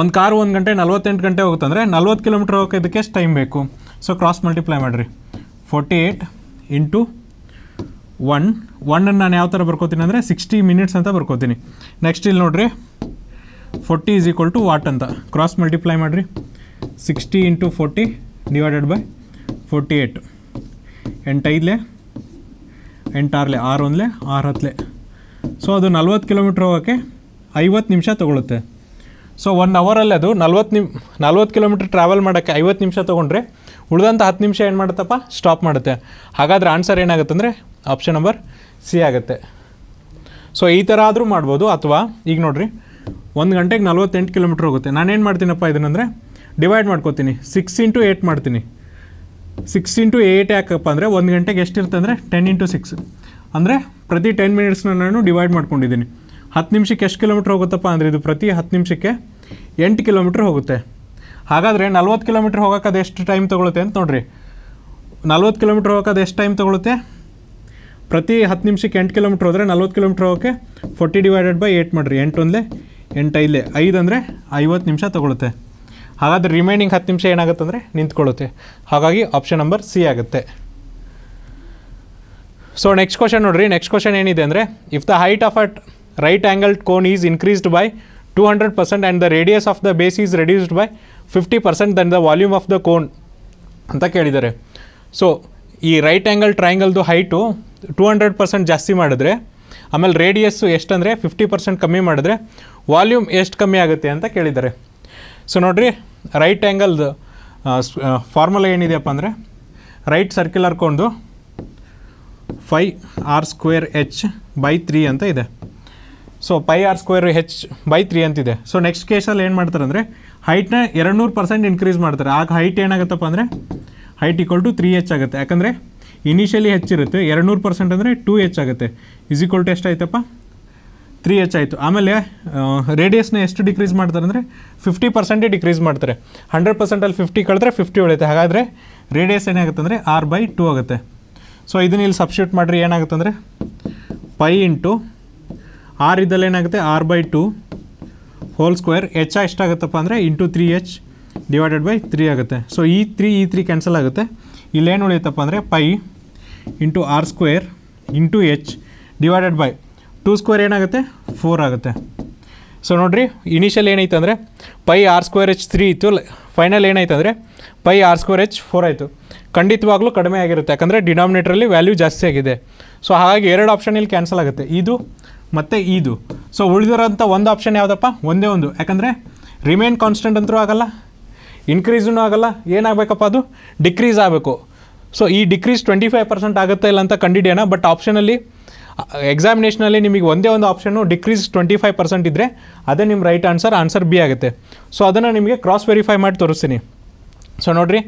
ಒಂದು ಕಾರು ಒಂದು ಗಂಟೆ, ನಲ್ವತ್ತೆಂಟು ಗಂಟೆ ಹೋಗುತ್ತೆ ಅಂದರೆ ನಲ್ವತ್ತು ಕಿಲೋಮೀಟ್ರ್ ಹೋಗೋಕೆ ಇದಕ್ಕೆ ಎಷ್ಟು ಟೈಮ್ ಬೇಕು? ಸೊ ಕ್ರಾಸ್ ಮಲ್ಟಿಪ್ಲೈ ಮಾಡಿರಿ. ಫೋರ್ಟಿ ಏಯ್ಟ್ ಇಂಟು ಒನ್ ಒನ್ನನ್ನು ನಾನು ಯಾವ ಥರ ಬರ್ಕೋತೀನಿ ಅಂದರೆ ಸಿಕ್ಸ್ಟಿ ಮಿನಿಟ್ಸ್ ಅಂತ ಬರ್ಕೋತೀನಿ. ನೆಕ್ಸ್ಟ್ ಇಲ್ಲಿ ನೋಡಿರಿ. Forty is equal to what ಅಂತ. ಕ್ರಾಸ್ ಮಲ್ಟಿಪ್ಲೈ ಮಾಡಿರಿ. Sixty into forty divided by forty eight ಎಂಟೈದಲೆ ಎಂಟಾರಲೆ ಆರು ಒಂದಲೆ, ಆರು ಹತ್ತಲೆ. ಸೊ ಅದು ನಲ್ವತ್ತು ಕಿಲೋಮೀಟ್ರ್ ಹೋಗೋಕ್ಕೆ ಐವತ್ತು ನಿಮಿಷ ತೊಗೊಳುತ್ತೆ. ಸೊ ಒನ್ ಅವರಲ್ಲಿ ಅದು ನಲ್ವತ್ತು ನಿಮ್, ನಲ್ವತ್ತು ಕಿಲೋಮೀಟ್ರ್ ಟ್ರಾವೆಲ್ ಮಾಡೋಕ್ಕೆ ಐವತ್ತು ನಿಮಿಷ ತೊಗೊಂಡ್ರೆ ಉಳಿದಂಥ ಹತ್ತು ನಿಮಿಷ ಏನು ಮಾಡುತ್ತಪ್ಪ? ಸ್ಟಾಪ್ ಮಾಡುತ್ತೆ. ಹಾಗಾದರೆ ಆನ್ಸರ್ ಏನಾಗುತ್ತೆ ಅಂದರೆ ಆಪ್ಷನ್ ನಂಬರ್ ಸಿ ಆಗುತ್ತೆ. ಸೊ ಈ ಥರ ಆದರೂ ಮಾಡ್ಬೋದು. ಅಥವಾ ಈಗ ನೋಡಿರಿ, ಒಂದು ಗಂಟೆಗೆ ನಲ್ವತ್ತೆಂಟು ಕಿಲೋಮೀಟ್ರ್ ಹೋಗುತ್ತೆ. ನಾನೇನು ಮಾಡ್ತೀನಪ್ಪ ಇದನ್ನಂದರೆ ಡಿವೈಡ್ ಮಾಡ್ಕೋತೀನಿ. ಸಿಕ್ಸ್ ಇಂಟು ಏಯ್ಟ್ ಮಾಡ್ತೀನಿ. ಸಿಕ್ಸ್ ಇಂಟು ಏಯ್ಟ್ ಯಾಕಪ್ಪ ಅಂದರೆ, ಒಂದು ಗಂಟೆಗೆ ಎಷ್ಟಿರುತ್ತೆ ಅಂದರೆ ಟೆನ್ ಇಂಟು ಸಿಕ್ಸ್ ಅಂದರೆ, ಪ್ರತಿ ಟೆನ್ ಮಿನಿಟ್ಸ್ನ ನಾನು ಡಿವೈಡ್ ಮಾಡ್ಕೊಂಡಿದ್ದೀನಿ. ಹತ್ತು ನಿಮಿಷಕ್ಕೆ ಎಷ್ಟು ಕಿಲೋಮೀಟ್ರ್ ಹೋಗುತ್ತಪ್ಪ ಅಂದರೆ ಇದು ಪ್ರತಿ ಹತ್ತು ನಿಮಿಷಕ್ಕೆ ಎಂಟು ಕಿಲೋಮೀಟ್ರ್ ಹೋಗುತ್ತೆ. ಹಾಗಾದರೆ ನಲ್ವತ್ತು ಕಿಲೋಮೀಟ್ರ್ ಹೋಗೋಕೆ ಅದು ಎಷ್ಟು ಟೈಮ್ ತೊಗೊಳುತ್ತೆ ಅಂತ ನೋಡಿರಿ. ನಲ್ವತ್ತು ಕಿಲೋಮೀಟ್ರ್ ಹೋಗೋಕೆ ಅದು ಎಷ್ಟು ಟೈಮ್ ತೊಗೊಳುತ್ತೆ? ಪ್ರತಿ ಹತ್ತು ನಿಮಿಷಕ್ಕೆ ಎಂಟು ಕಿಲೋಮೀಟ್ರ್ ಹೋದರೆ ನಲ್ವತ್ತು ಕಿಲೋಮೀಟ್ರ್ ಹೋಗೋಕ್ಕೆ ಫೋರ್ಟಿ ಡಿವೈಡೆಡ್ ಬೈ ಏಯ್ಟ್ ಮಾಡಿರಿ. ಎಂಟು ಒಂದೇ ಎಂಟು ಐದಲೇ. ಐದು ಅಂದರೆ ಐವತ್ತು ನಿಮಿಷ ತೊಗೊಳುತ್ತೆ. ಹಾಗಾದರೆ ರಿಮೈನಿಂಗ್ ಹತ್ತು ನಿಮಿಷ ಏನಾಗುತ್ತೆ ಅಂದರೆ ನಿಂತ್ಕೊಳ್ಳುತ್ತೆ. ಹಾಗಾಗಿ ಆಪ್ಷನ್ ನಂಬರ್ ಸಿ ಆಗುತ್ತೆ. ಸೊ ನೆಕ್ಸ್ಟ್ ಕ್ವಶನ್ ನೋಡಿರಿ. ನೆಕ್ಸ್ಟ್ ಕ್ವಶನ್ ಏನಿದೆ ಅಂದರೆ if the height of at right angled is increased by two hundred percent and the radius of the base is reduced by fifty percent then the volume of the cone ಅಂತ ಕೇಳಿದ್ದಾರೆ. So ಈ right angle ಟ್ರಯಾಂಗಲ್ದು height two hundred percent ಜಾಸ್ತಿ ಮಾಡಿದ್ರೆ, ಆಮೇಲೆ radius ಎಷ್ಟಂದರೆ fifty percent ಕಮ್ಮಿ ಮಾಡಿದ್ರೆ volume ಎಷ್ಟು ಕಮ್ಮಿ ಆಗುತ್ತೆ ಅಂತ ಕೇಳಿದ್ದಾರೆ. ಸೊ ನೋಡಿರಿ ರೈಟ್ ಆ್ಯಂಗಲ್ದು ಫಾರ್ಮುಲಾ ಏನಿದೆಯಪ್ಪ ಅಂದರೆ right circular cone pi r square h by three ಅಂತ ಇದೆ. So pi r square h by three ಅಂತಿದೆ. ಸೊ ನೆಕ್ಸ್ಟ್ ಕೇಸಲ್ಲಿ ಏನು ಮಾಡ್ತಾರೆ ಅಂದರೆ ಹೈಟ್ನ ಎರಡು ನೂರು ಪರ್ಸೆಂಟ್ ಇನ್ಕ್ರೀಸ್ ಮಾಡ್ತಾರೆ. ಆಗ ಹೈಟ್ ಏನಾಗುತ್ತಪ್ಪ ಅಂದರೆ height equal to three h ಆಗುತ್ತೆ. ಯಾಕಂದರೆ ಇನಿಷಿಯಲಿ ಹೆಚ್ಚಿರುತ್ತೆ ಎರಡು ನೂರು ಪರ್ಸೆಂಟ್ ಅಂದರೆ ಟೂ ಹೆಚ್ ಆಗುತ್ತೆ. ಇಸ್ ಈಕ್ವಲ್ ಟು ಎಷ್ಟಾಯ್ತಪ್ಪ ತ್ರೀ ಎಚ್ ಆಯಿತು. ಆಮೇಲೆ ರೇಡಿಯಸ್ನ ಎಷ್ಟು ಡಿಕ್ರೀಸ್ ಮಾಡ್ತಾರೆ ಅಂದರೆ ಫಿಫ್ಟಿ ಪರ್ಸೆಂಟೇ ಡಿಕ್ರೀಸ್ ಮಾಡ್ತಾರೆ. ಹಂಡ್ರೆಡ್ ಪರ್ಸೆಂಟಲ್ಲಿ ಫಿಫ್ಟಿ ಕಳೆದ್ರೆ ಫಿಫ್ಟಿ ಉಳಿಯುತ್ತೆ. ಹಾಗಾದರೆ ರೇಡಿಯಸ್ ಏನಾಗುತ್ತೆ ಅಂದರೆ ಆರ್ ಬೈ ಟೂ ಆಗುತ್ತೆ. ಸೊ ಇದನ್ನ ಇಲ್ಲಿ ಸಬ್ಸ್ಟ್ಯೂಟ್ ಮಾಡಿರಿ ಏನಾಗುತ್ತೆ ಅಂದರೆ ಪೈ ಇಂಟು ಆರ್ ಇದ್ದಲ್ಲಿ ಏನಾಗುತ್ತೆ R by two whole square. H ಎಷ್ಟಾಗುತ್ತಪ್ಪ ಅಂದರೆ into three H divided by three ಆಗುತ್ತೆ. ಸೊ ಈ ತ್ರೀ ಈ ತ್ರೀ ಕ್ಯಾನ್ಸಲ್ ಆಗುತ್ತೆ. ಇಲ್ಲೇನು ಉಳಿಯುತ್ತಪ್ಪ ಅಂದರೆ pi into R square into H divided by two square ಏನಾಗುತ್ತೆ? ಫೋರ್ ಆಗುತ್ತೆ. ಸೊ ನೋಡಿರಿ ಇನಿಷಿಯಲ್ ಏನಾಯ್ತು ಅಂದರೆ pi R square H three ಇತ್ತು. ಫೈನಲ್ ಏನಾಯ್ತು ಅಂದರೆ pi R square H four ಆಯಿತು. ಖಂಡಿತವಾಗ್ಲೂ ಕಡಿಮೆ ಆಗಿರುತ್ತೆ. ಯಾಕಂದರೆ ಡಿನಾಮಿನೇಟ್ರಲ್ಲಿ ವ್ಯಾಲ್ಯೂ ಜಾಸ್ತಿ ಆಗಿದೆ. ಸೊ ಹಾಗಾಗಿ ಎರಡು ಆಪ್ಷನ್ ಇಲ್ಲಿ ಕ್ಯಾನ್ಸಲ್ ಆಗುತ್ತೆ. ಇದು ಮತ್ತು ಇದು. ಸೊ ಉಳಿದಿರೋಂಥ ಒಂದು ಆಪ್ಷನ್ ಯಾವುದಪ್ಪ? ಒಂದೇ ಒಂದು. ಯಾಕಂದರೆ ರಿಮೈನ್ ಕಾನ್ಸ್ಟೆಂಟ್ ಅಂತೂ ಆಗಲ್ಲ ಇನ್ಕ್ರೀಸೂ ಆಗಲ್ಲ, ಏನಾಗಬೇಕಪ್ಪ ಅದು? ಡಿಕ್ರೀಸ್ ಆಗಬೇಕು. ಸೊ ಈ ಡಿಕ್ರೀಸ್ ಟ್ವೆಂಟಿ ಫೈವ್ ಪರ್ಸೆಂಟ್ ಆಗುತ್ತೆ ಇಲ್ಲ ಅಂತ ಕಂಡಿಡಿಯೋಣ ಬಟ್ ಆಪ್ಷನಲ್ಲಿ ಎಕ್ಸಾಮಿನೇಷನಲ್ಲಿ ನಿಮಗೆ ಒಂದೇ ಒಂದು option decrease twenty five percent ಇದ್ದರೆ ಅದೇ ನಿಮ್ಮ ರೈಟ್ ಆನ್ಸರ್ ಆನ್ಸರ್ ಬಿ ಆಗುತ್ತೆ. ಸೊ ಅದನ್ನು ನಿಮಗೆ ಕ್ರಾಸ್ ವೆರಿಫೈ ಮಾಡಿ ತೋರಿಸ್ತೀನಿ. ಸೊ ನೋಡಿರಿ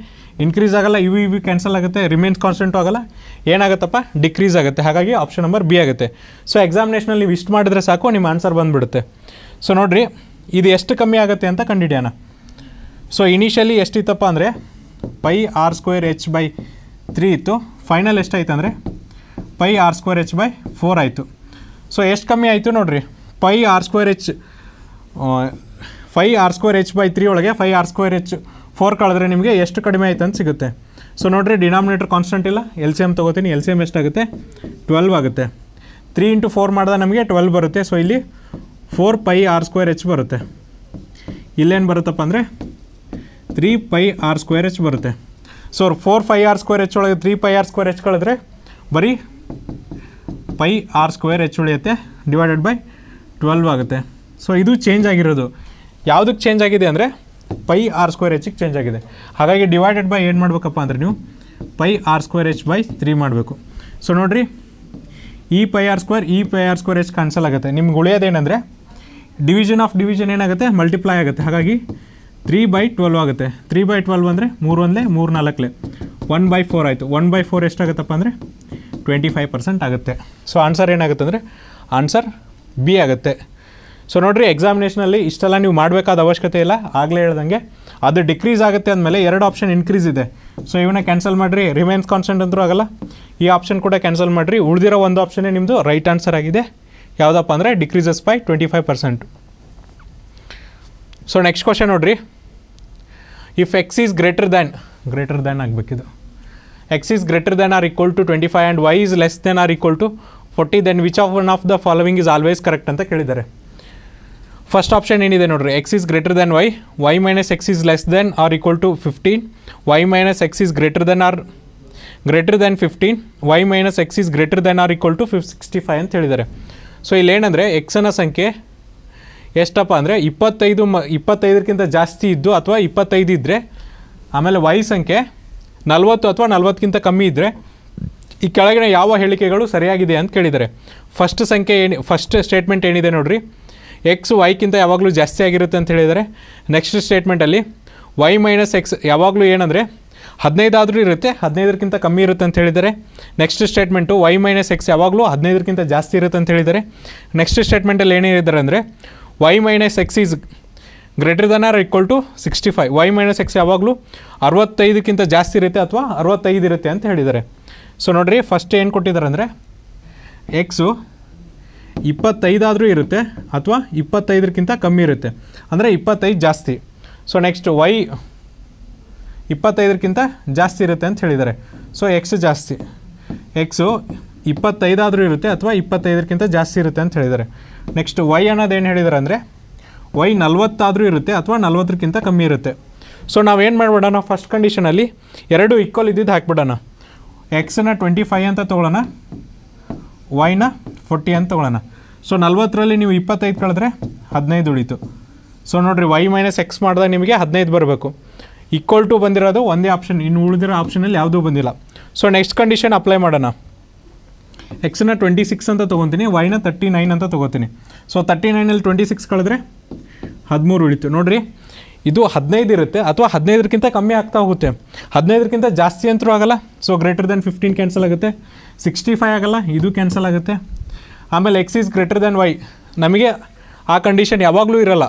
ಇನ್ಕ್ರೀಸ್ ಆಗಲ್ಲ, ಇವು ಇವು ಕ್ಯಾನ್ಸಲ್ ಆಗುತ್ತೆ ರಿಮೇನ್ಸ್ ಕಾನ್ಸ್ಟೆಂಟು ಆಗಲ್ಲ, ಏನಾಗುತ್ತಪ್ಪ? ಡಿಕ್ರೀಸ್ ಆಗುತ್ತೆ. ಹಾಗಾಗಿ ಆಪ್ಷನ್ ನಂಬರ್ ಬಿ ಆಗುತ್ತೆ. ಸೊ ಎಕ್ಸಾಮಿನೇಷನಲ್ಲಿ ನೀವು ಇಷ್ಟು ಮಾಡಿದ್ರೆ ಸಾಕು, ನಿಮ್ಮ ಆನ್ಸರ್ ಬಂದುಬಿಡುತ್ತೆ. ಸೊ ನೋಡಿರಿ, ಇದು ಎಷ್ಟು ಕಮ್ಮಿ ಆಗುತ್ತೆ ಅಂತ ಕಂಡಿಡಿಯೋಣ ಸೊ ಇನಿಷಿಯಲಿ ಎಷ್ಟಿತ್ತಪ್ಪ ಅಂದರೆ pi r square h by three ಇತ್ತು. ಫೈನಲ್ ಎಷ್ಟಾಯ್ತು ಅಂದರೆ pi r square h by four ಆಯಿತು. ಸೊ ಎಷ್ಟು ಕಮ್ಮಿ ಆಯಿತು ನೋಡಿರಿ pi r square h pi r square h by three ಒಳಗೆ pi r square h four ಕಳೆದ್ರೆ ನಿಮಗೆ ಎಷ್ಟು ಕಡಿಮೆ ಆಯ್ತು ಅಂತ ಸಿಗುತ್ತೆ. ಸೊ ನೋಡಿರಿ ಡಿನಾಮಿನೇಟರ್ ಕಾನ್ಸ್ಟೆಂಟ್ ಇಲ್ಲ. ಎಲ್ ಸಿ ಎಂ ತೊಗೋತೀನಿ. ಎಲ್ ಸಿ ಎಂ ಎಷ್ಟಾಗುತ್ತೆ? ಟ್ವೆಲ್ವ್ ಆಗುತ್ತೆ. ತ್ರೀ ಇಂಟು ಫೋರ್ ಮಾಡಿದಾಗ ನಮಗೆ ಟ್ವೆಲ್ವ್ ಬರುತ್ತೆ. ಸೊ ಇಲ್ಲಿ four pi r square h ಬರುತ್ತೆ. ಇಲ್ಲೇನು ಬರುತ್ತಪ್ಪ ಅಂದರೆ three pi r square h ಬರುತ್ತೆ. So four pi r square h ಒಳಗೆ three pi r square h ಕಳೆದ್ರೆ ಬರೀ ಪೈ ಆರ್ ಸ್ಕ್ವೇರ್ ಎಚ್ ಉಳಿಯುತ್ತೆ. ಡಿವೈಡೆಡ್ ಬೈ ಟ್ವೆಲ್ವ್ ಆಗುತ್ತೆ. ಸೊ ಇದು ಚೇಂಜ್ ಆಗಿರೋದು. ಯಾವುದಕ್ಕೆ ಚೇಂಜ್ ಆಗಿದೆ ಅಂದರೆ ಪೈ ಆರ್ ಸ್ಕ್ವೇರ್ ಎಚ್ಗೆ ಚೇಂಜ್ ಆಗಿದೆ. ಹಾಗಾಗಿ ಡಿವೈಡೆಡ್ ಬೈ ಏನು ಮಾಡಬೇಕಪ್ಪ ಅಂದರೆ ನೀವು pi r square h by three ಮಾಡಬೇಕು. ಸೊ ನೋಡಿರಿ, ಈ ಪೈ ಆರ್ ಸ್ಕ್ವೇರ್ ಈ pi r square h cancel ಆಗುತ್ತೆ. ನಿಮ್ಗೆ ಉಳಿಯೋದೇನೆಂದರೆ ಡಿವಿಷನ್ ಆಫ್ ಡಿವಿಷನ್ ಏನಾಗುತ್ತೆ? ಮಲ್ಟಿಪ್ಲೈ ಆಗುತ್ತೆ. ಹಾಗಾಗಿ ತ್ರೀ ಬೈ ಟ್ವೆಲ್ವ್ ಆಗುತ್ತೆ. ತ್ರೀ ಬೈ ಟ್ವೆಲ್ವ್ ಅಂದರೆ ಮೂರು ಒಂದಲೇ, ಮೂರು ನಾಲ್ಕಲೆ. ಒನ್ ಬೈ ಫೋರ್ ಆಯಿತು. ಒನ್ ಬೈ ಫೋರ್ ಎಷ್ಟಾಗುತ್ತಪ್ಪ ಅಂದರೆ ಟ್ವೆಂಟಿ ಫೈವ್ ಪರ್ಸೆಂಟ್ ಆಗುತ್ತೆ. ಸೊ ಆನ್ಸರ್ ಏನಾಗುತ್ತೆ ಅಂದರೆ ಆನ್ಸರ್ ಬಿ ಆಗುತ್ತೆ. ಸೊ ನೋಡಿರಿ ಎಕ್ಸಾಮಿನೇಷನಲ್ಲಿ ಇಷ್ಟೆಲ್ಲ ನೀವು ಮಾಡಬೇಕಾದ ಅವಶ್ಯಕತೆ ಇಲ್ಲ. ಆಗಲೇ ಹೇಳ್ದಂಗೆ ಅದು ಡಿಕ್ರೀಸ್ ಆಗುತ್ತೆ ಅಂದಮೇಲೆ ಎರಡು ಆಪ್ಷನ್ ಇನ್ಕ್ರೀಸ್ ಇದೆ. ಸೊ ಇವನ್ನ ಕ್ಯಾನ್ಸಲ್ ಮಾಡಿರಿ. ರಿಮೈನ್ಸ್ ಕಾನ್ಸ್ಟೆಂಟ್ ಅಂತೂ ಆಗಲ್ಲ. ಈ ಆಪ್ಷನ್ ಕೂಡ ಕ್ಯಾನ್ಸಲ್ ಮಾಡಿರಿ. ಉಳಿದಿರೋ ಒಂದು ಆಪ್ಷನ್ನೇ ನಿಮ್ಮದು ರೈಟ್ ಆನ್ಸರ್ ಆಗಿದೆ. ಯಾವುದಪ್ಪ ಅಂದರೆ decreases by twenty five percent so next question ನೋಡಿರಿ. If X is greater than greater than ಆಗಬೇಕಿದು. X is greater than or equal to twenty five and Y is less than or equal to forty then which of one of the following is always correct ಅಂತ ಕೇಳಿದ್ದಾರೆ. First option ಏನಿದೆ ನೋಡ್ರಿ X is greater than Y Y minus X is less than or equal to fifteen Y minus X is greater than or greater than fifteen Y minus X is greater than or equal to ಫಿಫ್ sixty five ಅಂತ ಹೇಳಿದ್ದಾರೆ. So ಇಲ್ಲಿ ಏನಂದರೆ ಎಕ್ಸನ ಸಂಖ್ಯೆ ಎಷ್ಟಪ್ಪ ಅಂದರೆ ಇಪ್ಪತ್ತೈದು ಮ, ಇಪ್ಪತ್ತೈದಕ್ಕಿಂತ ಜಾಸ್ತಿ ಇದ್ದು ಅಥವಾ ಇಪ್ಪತ್ತೈದು ಇದ್ದರೆ ಆಮೇಲೆ ವೈ ಸಂಖ್ಯೆ ನಲ್ವತ್ತು ಅಥವಾ ನಲ್ವತ್ತಕ್ಕಿಂತ ಕಮ್ಮಿ ಇದ್ದರೆ ಈ ಕೆಳಗಿನ ಯಾವ ಹೇಳಿಕೆಗಳು ಸರಿಯಾಗಿದೆ ಅಂತ ಕೇಳಿದ್ದಾರೆ. ಫಸ್ಟ್ ಸಂಖ್ಯೆ ಏನು ಫಸ್ಟ್ ಸ್ಟೇಟ್ಮೆಂಟ್ ಏನಿದೆ ನೋಡ್ರಿ ಎಕ್ಸ್ ವೈಕ್ಕಿಂತ ಯಾವಾಗಲೂ ಜಾಸ್ತಿ ಆಗಿರುತ್ತೆ ಅಂತ ಹೇಳಿದರೆ ನೆಕ್ಸ್ಟ್ ಸ್ಟೇಟ್ಮೆಂಟಲ್ಲಿ ವೈ ಮೈನಸ್ ಎಕ್ಸ್ ಯಾವಾಗಲೂ ಏನಂದರೆ ಹದಿನೈದಾದರೂ ಇರುತ್ತೆ, ಹದಿನೈದಕ್ಕಿಂತ ಕಮ್ಮಿ ಇರುತ್ತೆ ಅಂತ ಹೇಳಿದರೆ next statement Y minus X ಯಾವಾಗಲೂ ಹದಿನೈದಕ್ಕಿಂತ ಜಾಸ್ತಿ ಇರುತ್ತೆ ಅಂತ ಹೇಳಿದರೆ ನೆಕ್ಸ್ಟ್ ಸ್ಟೇಟ್ಮೆಂಟಲ್ಲಿ ಏನೇನಿದ್ದಾರೆ ಅಂದರೆ Y minus X is greater than or equal to sixty five Y minus X ಯಾವಾಗಲೂ ಅರವತ್ತೈದಕ್ಕಿಂತ ಜಾಸ್ತಿ ಇರುತ್ತೆ ಅಥವಾ ಅರವತ್ತೈದು ಇರುತ್ತೆ ಅಂತ ಹೇಳಿದ್ದಾರೆ ಸೊ ನೋಡಿರಿ ಫಸ್ಟ್ ಏನು ಕೊಟ್ಟಿದ್ದಾರೆ ಅಂದರೆ ಎಕ್ಸು ಇಪ್ಪತ್ತೈದಾದರೂ ಇರುತ್ತೆ ಅಥವಾ ಇಪ್ಪತ್ತೈದಕ್ಕಿಂತ ಕಮ್ಮಿ ಇರುತ್ತೆ. ಅಂದರೆ ಇಪ್ಪತ್ತೈದು ಜಾಸ್ತಿ. ಸೊ ನೆಕ್ಸ್ಟ್ ವೈ ಇಪ್ಪತ್ತೈದಕ್ಕಿಂತ ಜಾಸ್ತಿ ಇರುತ್ತೆ ಅಂತ ಹೇಳಿದ್ದಾರೆ. ಸೊ ಎಕ್ಸ್ ಜಾಸ್ತಿ. ಎಕ್ಸು ಇಪ್ಪತ್ತೈದಾದರೂ ಇರುತ್ತೆ ಅಥವಾ ಇಪ್ಪತ್ತೈದಕ್ಕಿಂತ ಜಾಸ್ತಿ ಇರುತ್ತೆ ಅಂತ ಹೇಳಿದ್ದಾರೆ. ನೆಕ್ಸ್ಟ್ ವೈ ಅನ್ನೋದು ಏನು ಹೇಳಿದ್ದಾರೆ ಅಂದರೆ ವೈ ನಲ್ವತ್ತಾದರೂ ಇರುತ್ತೆ ಅಥವಾ ನಲ್ವತ್ತಕ್ಕಿಂತ ಕಮ್ಮಿ ಇರುತ್ತೆ. ಸೊ ನಾವೇನು ಮಾಡ್ಬಿಡೋಣ? ಫಸ್ಟ್ ಕಂಡೀಷನಲ್ಲಿ ಎರಡು ಈಕ್ವಲ್ ಇದ್ದಿದ್ದು ಹಾಕ್ಬಿಡೋಣ. ಎಕ್ಸನ್ನ ಟ್ವೆಂಟಿ ಫೈವ್ ಅಂತ ತೊಗೊಳ್ಳೋಣ. ವೈನ ಫೋರ್ಟಿ ಅಂತ ತೊಗೊಳ್ಳೋಣ. ಸೊ ನಲ್ವತ್ತರಲ್ಲಿ ನೀವು ಇಪ್ಪತ್ತೈದು ಕಳೆದ್ರೆ ಹದಿನೈದು ಉಳೀತು. ಸೊ ನೋಡಿರಿ ವೈ ಮೈನಸ್ ಎಕ್ಸ್ ಮಾಡಿದಾಗ ನಿಮಗೆ ಹದಿನೈದು ಬರಬೇಕು. ಈಕ್ವಲ್ ಟು ಬಂದಿರೋದು ಒಂದೇ ಆಪ್ಷನ್ ಇನ್ನು ಉಳಿದಿರೋ ಆಪ್ಷನಲ್ಲಿ ಯಾವುದೂ ಬಂದಿಲ್ಲ. ಸೊ ನೆಕ್ಸ್ಟ್ ಕಂಡೀಷನ್ ಅಪ್ಲೈ ಮಾಡೋಣ. ಎಕ್ಸನ್ನ ಟ್ವೆಂಟಿ ಸಿಕ್ಸ್ ಅಂತ ತೊಗೊತೀನಿ ವೈನ ತರ್ಟಿ ನೈನ್ ಅಂತ ತೊಗೋತೀನಿ. ಸೊ ತರ್ಟಿ ನೈನಲ್ಲಿ ಟ್ವೆಂಟಿ ಸಿಕ್ಸ್ ಕಳೆದ್ರೆ ಹದಿಮೂರು ಉಳಿತು. ನೋಡಿರಿ ಇದು ಹದಿನೈದು ಇರುತ್ತೆ. ಅಥವಾ ಹದಿನೈದಕ್ಕಿಂತ ಕಮ್ಮಿ ಆಗ್ತಾ ಹೋಗುತ್ತೆ. ಹದಿನೈದಕ್ಕಿಂತ ಜಾಸ್ತಿ ಅಂತರೂ ಆಗಲ್ಲ. So greater than fifteen cancel ಆಗುತ್ತೆ. ಸಿಕ್ಸ್ಟಿ ಫೈವ್ ಆಗಲ್ಲ. ಇದು ಕ್ಯಾನ್ಸಲ್ ಆಗುತ್ತೆ. ಆಮೇಲೆ x is greater than y ನಮಗೆ ಆ ಕಂಡೀಷನ್ ಯಾವಾಗಲೂ ಇರಲ್ಲ.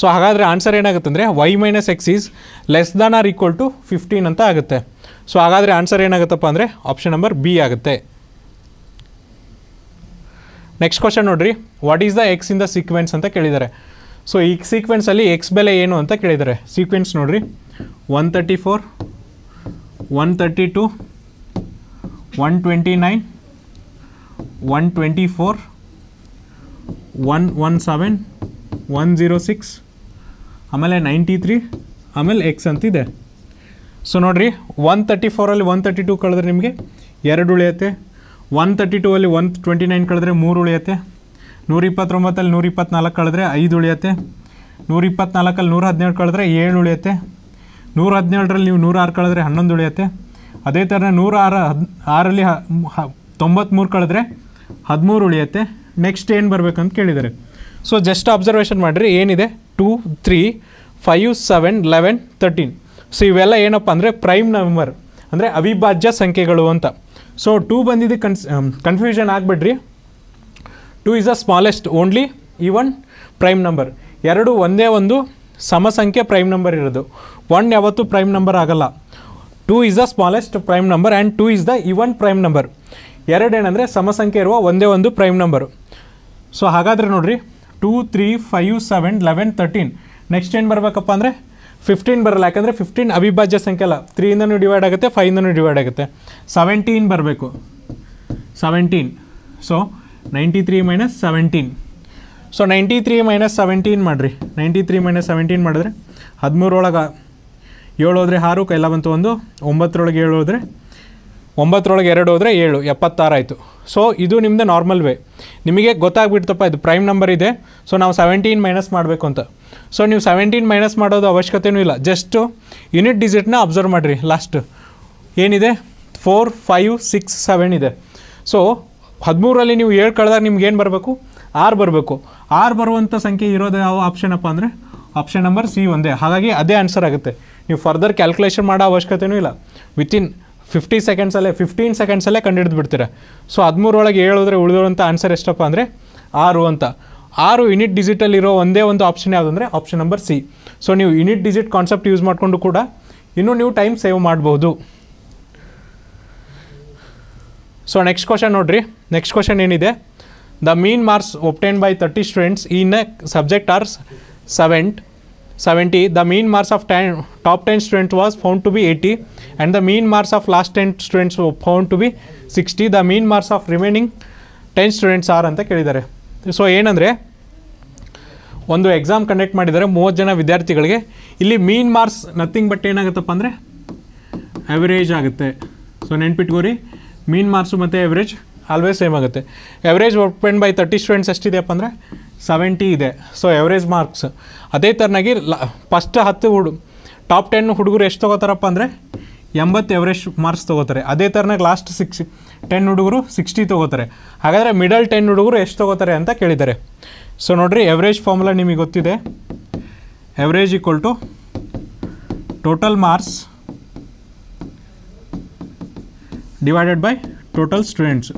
ಸೊ ಹಾಗಾದರೆ ಆನ್ಸರ್ ಏನಾಗುತ್ತೆ ಅಂದರೆ y minus x is less than or equal to fifteen ಅಂತ ಆಗುತ್ತೆ. ಸೊ ಹಾಗಾದರೆ ಆನ್ಸರ್ ಏನಾಗುತ್ತಪ್ಪ ಅಂದರೆ ಆಪ್ಷನ್ ನಂಬರ್ ಬಿ ಆಗುತ್ತೆ. ನೆಕ್ಸ್ಟ್ ಕ್ವಶನ್ ನೋಡಿರಿ. What is the x in the sequence ಅಂತ ಕೇಳಿದ್ದಾರೆ. ಸೊ ಈ ಸೀಕ್ವೆನ್ಸಲ್ಲಿ ಎಕ್ಸ್ ಬೆಲೆ ಏನು ಅಂತ ಕೇಳಿದ್ದಾರೆ. ಸೀಕ್ವೆನ್ಸ್ ನೋಡಿರಿ. One thirty four one thirty two one twenty nine one twenty four one one seven one zero six ಆಮೇಲೆ ನೈಂಟಿ ತ್ರೀ ಆಮೇಲೆ ಎಕ್ಸ್ ಅಂತಿದೆ. ಸೊ ನೋಡಿರಿ ಒನ್ ತರ್ಟಿ ಫೋರಲ್ಲಿ ಒನ್ ತರ್ಟಿ ಟು ಕಳೆದ್ರೆ ನಿಮಗೆ ಎರಡು ಉಳಿಯುತ್ತೆ. ಒನ್ ತರ್ಟಿ ಟೂ ಅಲ್ಲಿ ಒನ್ ಟ್ವೆಂಟಿ ನೈನ್ ಕಳೆದ್ರೆ ಮೂರು ಉಳಿಯುತ್ತೆ. ನೂರ ಇಪ್ಪತ್ತೊಂಬತ್ತಲ್ಲಿ ನೂರ ಇಪ್ಪತ್ನಾಲ್ಕು ಕಳೆದ್ರೆ ಐದು ಉಳಿಯುತ್ತೆ. ನೂರ ಇಪ್ಪತ್ನಾಲ್ಕಲ್ಲಿ ನೂರ ಹದಿನೇಳು ಕಳೆದ್ರೆ ಏಳು ಉಳಿಯುತ್ತೆ. ನೂರ ಹದಿನೇಳರಲ್ಲಿ ನೀವು ನೂರ ಆರು ಕಳೆದ್ರೆ ಹನ್ನೊಂದು ಉಳಿಯುತ್ತೆ. ಅದೇ ಥರ ನೂರ ಆರು ಹದ್, ಆರಲ್ಲಿ ಹ- ತೊಂಬತ್ತ್ಮೂರು ಕಳೆದ್ರೆ ಹದಿಮೂರು ಉಳಿಯುತ್ತೆ. ನೆಕ್ಸ್ಟ್ ಏನು ಬರಬೇಕಂತ ಕೇಳಿದ್ದಾರೆ. ಸೊ ಜಸ್ಟ್ ಅಬ್ಸರ್ವೇಷನ್ ಮಾಡಿರಿ, ಏನಿದೆ? Two three five seven eleven thirteen so ಇವೆಲ್ಲ ಏನಪ್ಪ ಅಂದರೆ ಪ್ರೈಮ್ ನಂಬರ್ ಅಂದರೆ ಅವಿಭಾಜ್ಯ ಸಂಖ್ಯೆಗಳು ಅಂತ. ಸೊ ಟೂ ಬಂದಿದ್ದು ಕನ್ಸ್ confusion ಆಗಿಬಿಡ್ರಿ. Two is the smallest only even prime number ಎರಡು ಒಂದೇ ಒಂದು, ಸಮಸಂಖ್ಯೆ ಪ್ರೈಮ್ ನಂಬರ್ ಇರೋದು. ಒನ್ ಯಾವತ್ತೂ ಪ್ರೈಮ್ ನಂಬರ್ ಆಗಲ್ಲ. Two is the smallest prime number and two is the even prime number ಎರಡೇನೆಂದರೆ ಸಮಸಂಖ್ಯೆ ಇರುವ ಒಂದೇ ಒಂದು ಪ್ರೈಮ್ ನಂಬರು ಸೊ ಹಾಗಾದರೆ ನೋಡಿರಿ. Two three five seven eleven thirteen next ಏನು ಬರಬೇಕಪ್ಪ ಅಂದರೆ? ಫಿಫ್ಟೀನ್ ಬರಲ್ಲ. ಯಾಕಂದರೆ ಫಿಫ್ಟೀನ್ ಅವಿಭಾಜ್ಯ ಸಂಖ್ಯೆ ಅಲ್ಲ. ತ್ರೀಯಿಂದನೂ ಡಿವೈಡ್ ಆಗುತ್ತೆ ಫೈವಿಂದನೂ ಡಿವೈಡ್ ಆಗುತ್ತೆ. ಸೆವೆಂಟೀನ್ ಬರಬೇಕು. Seventeen so ninety three minus seventeen so ninety three minus seventeen ಮಾಡಿರಿ. ನೈಂಟಿ ತ್ರೀ ಮೈನಸ್ ಸೆವೆಂಟೀನ್ ಮಾಡಿದ್ರೆ ಹದಿಮೂರೊಳಗೆ ಏಳು ಹೋದರೆ ಆರು, ಕೈಲ ಬಂತು ಒಂದು ಒಂಬತ್ತರೊಳಗೆ ಏಳು ಹೋದರೆ ಒಂಬತ್ತರೊಳಗೆ ಎರಡು ಹೋದರೆ ಏಳು, ಎಪ್ಪತ್ತಾರು ಆಯಿತು. ಸೊ ಇದು ನಿಮ್ಮದು ನಾರ್ಮಲ್ ವೇ ನಿಮಗೆ ಗೊತ್ತಾಗ್ಬಿಡ್ತಪ್ಪ, ಇದು ಪ್ರೈಮ್ ನಂಬರ್ ಇದೆ. ಸೊ ನಾವು ಸೆವೆಂಟೀನ್ ಮೈನಸ್ ಮಾಡಬೇಕು ಅಂತ. ಸೊ ನೀವು ಸೆವೆಂಟೀನ್ ಮೈನಸ್ ಮಾಡೋದು ಅವಶ್ಯಕತೆಯೂ ಇಲ್ಲ. ಜಸ್ಟು ಯೂನಿಟ್ ಡಿಜಿಟ್ನ ಅಬ್ಸರ್ವ್ ಮಾಡಿರಿ ಲಾಸ್ಟ್ ಏನಿದೆ? ಫೋರ್ ಫೈವ್ ಸಿಕ್ಸ್ ಸೆವೆನ್ ಇದೆ. ಸೊ ಹದಿಮೂರರಲ್ಲಿ ನೀವು ಏಳು ಕಳೆದಾಗ ನಿಮ್ಗೆ ಏನು ಬರಬೇಕು? ಆರು ಬರಬೇಕು. ಆರು ಬರುವಂಥ ಸಂಖ್ಯೆ ಇರೋದು ಯಾವ ಆಪ್ಷನ್ ಅಂದರೆ ಆಪ್ಷನ್ ನಂಬರ್ ಸಿ ಒಂದೇ. ಹಾಗಾಗಿ ಅದೇ ಆನ್ಸರ್ ಆಗುತ್ತೆ. ನೀವು ಫರ್ದರ್ ಕ್ಯಾಲ್ಕುಲೇಷನ್ ಮಾಡೋ ಅವಶ್ಯಕತೆಯೂ ಇಲ್ಲ. ವಿತಿನ್ ಫಿಫ್ಟಿ ಸೆಕೆಂಡ್ಸಲ್ಲೇ ಫಿಫ್ಟೀನ್ ಸೆಕೆಂಡ್ಸಲ್ಲೇ ಕಂಡುಹಿಡಿದು ಬಿಡ್ತೀರಾ. ಸೊ ಹದಿಮೂರೊಳಗೆ ಹೇಳಿದ್ರೆ ಉಳಿದಿರುವಂಥ ಆನ್ಸರ್ ಎಷ್ಟಪ್ಪ ಅಂದರೆ ಆರು ಅಂತ. ಆರು ಯುನಿಟ್ ಡಿಜಿಟಲ್ ಇರೋ ಒಂದೇ ಒಂದು ಆಪ್ಷನ್ ಯಾವುದು ಅಂದರೆ ಆಪ್ಷನ್ ನಂಬರ್ ಸಿ ಸೊ ನೀವು ಯುನಿಟ್ ಡಿಜಿಟ್ ಕಾನ್ಸೆಪ್ಟ್ ಯೂಸ್ ಮಾಡಿಕೊಂಡು ಕೂಡ ಇನ್ನೂ ನೀವು ಟೈಮ್ ಸೇವ್ ಮಾಡ್ಬೋದು. ಸೊ ನೆಕ್ಸ್ಟ್ ಕ್ವಶನ್ ನೋಡ್ರಿ. ನೆಕ್ಸ್ಟ್ ಕ್ವಶನ್ ಏನಿದೆ? The mean marks obtain by thirty students in a subject are seven seventy the mean marks of ten top ten student was found to be eighty and the mean marks of last ten students found to be sixty the mean marks of remaining ten students are ಅಂತ ಕೇಳಿದ್ದಾರೆ. So ಏನಂದರೆ, ಒಂದು exam conduct ಮಾಡಿದ್ದಾರೆ ಮೂವತ್ತು ಜನ ವಿದ್ಯಾರ್ಥಿಗಳಿಗೆ ಇಲ್ಲಿ mean marks nothing but ಏನಾಗುತ್ತಪ್ಪ ಅಂದರೆ ಅವರೇಜ್ ಆಗುತ್ತೆ. ಸೊ ನೆನ್ಪಿಟ್ಕೋರಿ. ಮೀನ್ ಮಾರ್ಕ್ಸು ಮತ್ತು ಎವ್ರೇಜ್ ಆಲ್ವೇಸ್ ಸೇಮ್ ಆಗುತ್ತೆ. Average work by thirty students ಎಷ್ಟಿದೆಯಪ್ಪ ಅಂದರೆ ಸೆವೆಂಟಿ ಇದೆ. ಸೊ ಎವ್ರೇಜ್ ಮಾರ್ಕ್ಸ್ ಅದೇ ಥರನಾಗಿ ಲ ಫಸ್ಟ್ ಹತ್ತು ಹುಡು ಟಾಪ್ ಟೆನ್ ಹುಡುಗರು ಎಷ್ಟು ತೊಗೋತಾರಪ್ಪ ಅಂದರೆ ಎಂಬತ್ತು ಎವರೇಜ್ ಮಾರ್ಕ್ಸ್ ತೊಗೋತಾರೆ. ಅದೇ ಥರನಾಗಿ ಲಾಸ್ಟ್ ಸಿಕ್ಸ್ ಟೆನ್ ಹುಡುಗರು ಸಿಕ್ಸ್ಟಿ ತೊಗೋತಾರೆ. ಹಾಗಾದರೆ ಮಿಡಲ್ ಟೆನ್ ಹುಡುಗರು ಎಷ್ಟು ತೊಗೋತಾರೆ ಅಂತ ಕೇಳಿದ್ದಾರೆ. ಸೊ ನೋಡಿರಿ ಎವ್ರೇಜ್ ಫಾರ್ಮುಲಾ ನಿಮಗೆ ಗೊತ್ತಿದೆ. Average equal to total marks divided by total students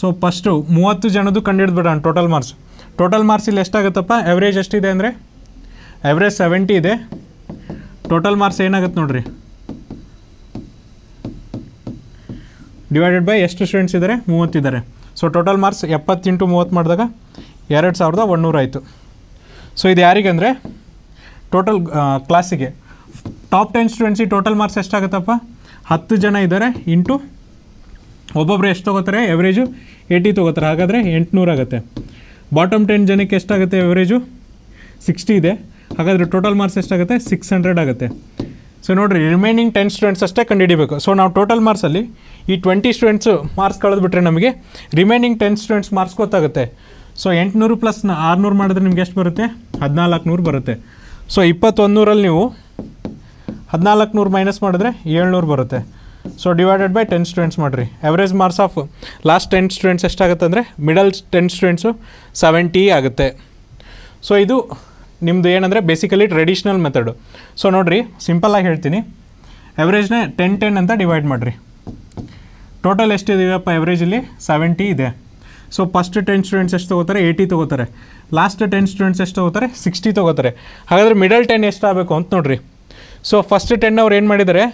so first ಮೂವತ್ತು ಜನದ್ದು ಕಂಡುಹಿಡ್ಬಿಡೋಣ ಟೋಟಲ್ ಮಾರ್ಕ್ಸ್ ಟೋಟಲ್ ಮಾರ್ಕ್ಸ್ ಇಲ್ಲಿ ಎಷ್ಟಾಗುತ್ತಪ್ಪ? ಎವ್ರೇಜ್ ಎಷ್ಟಿದೆ ಅಂದರೆ? ಎವ್ರೇಜ್ ಸೆವೆಂಟಿ ಇದೆ. ಟೋಟಲ್ ಮಾರ್ಕ್ಸ್ ಏನಾಗುತ್ತೆ ನೋಡ್ರಿ? ಡಿವೈಡೆಡ್ ಬೈ ಎಷ್ಟು ಸ್ಟೂಡೆಂಟ್ಸ್ ಇದ್ದಾರೆ ಮೂವತ್ತಿದ್ದಾರೆ ಸೊ ಟೋಟಲ್ ಮಾರ್ಕ್ಸ್ ಎಪ್ಪತ್ತೆಂಟು ಮೂವತ್ತು ಮಾಡಿದಾಗ ಎರಡು ಸಾವಿರದ ಒಂದೂರು ಆಯಿತು ಸೊ ಇದು ಯಾರಿಗಂದರೆ ಟೋಟಲ್ ಕ್ಲಾಸಿಗೆ ಟಾಪ್ ಟೆನ್ ಸ್ಟೂಡೆಂಟ್ಸಿಗೆ ಟೋಟಲ್ ಮಾರ್ಕ್ಸ್ ಎಷ್ಟಾಗುತ್ತಪ್ಪ? ಹತ್ತು ಜನ ಇದ್ದಾರೆ, ಇಂಟು ಒಬ್ಬೊಬ್ಬರು ಎಷ್ಟು ತೊಗೋತಾರೆ? ಎವ್ರೇಜು ಏಯ್ಟಿ ತೊಗೋತಾರೆ, ಹಾಗಾದರೆ ಎಂಟುನೂರು ಆಗುತ್ತೆ. ಬಾಟಮ್ ಟೆನ್ ಜನಕ್ಕೆ ಎಷ್ಟಾಗುತ್ತೆ ಎವ್ರೇಜು ಸಿಕ್ಸ್ಟಿ ಇದೆ. ಹಾಗಾದರೆ ಟೋಟಲ್ ಮಾರ್ಕ್ಸ್ ಎಷ್ಟಾಗುತ್ತೆ? ಸಿಕ್ಸ್ ಹಂಡ್ರೆಡ್ ಆಗುತ್ತೆ. ಸೊ ನೋಡಿರಿ ರಿಮೈನಿಂಗ್ ಟೆನ್ ಸ್ಟೂಡೆಂಟ್ಸ್ ಅಷ್ಟೇ ಕಂಡುಹಿಡಿಬೇಕು. ಸೊ ನಾವು ಟೋಟಲ್ ಮಾರ್ಕ್ಸಲ್ಲಿ ಈ ಟ್ವೆಂಟಿ ಸ್ಟೂಡೆಂಟ್ಸು ಮಾರ್ಕ್ಸ್ ಕಳೆದ್ಬಿಟ್ರೆ ನಮಗೆ ರಿಮೈನಿಂಗ್ ಟೆನ್ ಸ್ಟೂಡೆಂಟ್ಸ್ ಮಾರ್ಕ್ಸ್ ಗೊತ್ತಾಗುತ್ತೆ. ಸೊ ಎಂಟುನೂರು ಪ್ಲಸ್ ಆರುನೂರು ಮಾಡಿದ್ರೆ ನಿಮ್ಗೆ ಎಷ್ಟು ಬರುತ್ತೆ? ಹದಿನಾಲ್ಕು ನೂರು ಬರುತ್ತೆ. ಸೊ ಇಪ್ಪತ್ತೊಂದು ನೂರಲ್ಲಿ ನೀವು ಹದಿನಾಲ್ಕು ನೂರು ಮೈನಸ್ ಮಾಡಿದ್ರೆ ಏಳ್ನೂರು ಬರುತ್ತೆ. So divided by ten students ಮಾಡಿರಿ. Average marks of last ten students ಎಷ್ಟಾಗುತ್ತೆ ಅಂದರೆ ಮಿಡಲ್ ಟೆನ್ ಸ್ಟೂಡೆಂಟ್ಸು ಸೆವೆಂಟಿ ಆಗುತ್ತೆ. ಸೊ ಇದು ನಿಮ್ಮದು ಏನಂದರೆ ಬೇಸಿಕಲಿ ಟ್ರೆಡಿಷ್ನಲ್ ಮೆಥಡು ಸೊ ನೋಡಿರಿ ಸಿಂಪಲ್ಲಾಗಿ ಹೇಳ್ತೀನಿ. ಎವ್ರೇಜ್ನೇ ಟೆನ್ ಟೆನ್ ಅಂತ ಡಿವೈಡ್ ಮಾಡಿರಿ. ಟೋಟಲ್ ಎಷ್ಟಿದೆಯಪ್ಪ ಎವರೇಜಲ್ಲಿ ಸೆವೆಂಟಿ ಇದೆ. ಸೊ ಫಸ್ಟ್ ಟೆನ್ ಸ್ಟೂಡೆಂಟ್ಸ್ ಎಷ್ಟು ತೊಗೋತಾರೆ? ಏಯ್ಟಿ ತೊಗೋತಾರೆ. ಲಾಸ್ಟ್ ಟೆನ್ ಸ್ಟೂಡೆಂಟ್ಸ್ ಎಷ್ಟು ತೊಗೋತಾರೆ? ಸಿಕ್ಸ್ಟಿ ತೊಗೋತಾರೆ. ಹಾಗಾದರೆ ಮಿಡಲ್ ಟೆನ್ ಎಷ್ಟಾಗಬೇಕು ಅಂತ ನೋಡಿರಿ. ಸೊ ಫಸ್ಟ್ ಟೆನ್ ಅವ್ರು ಏನು ಮಾಡಿದ್ದಾರೆ?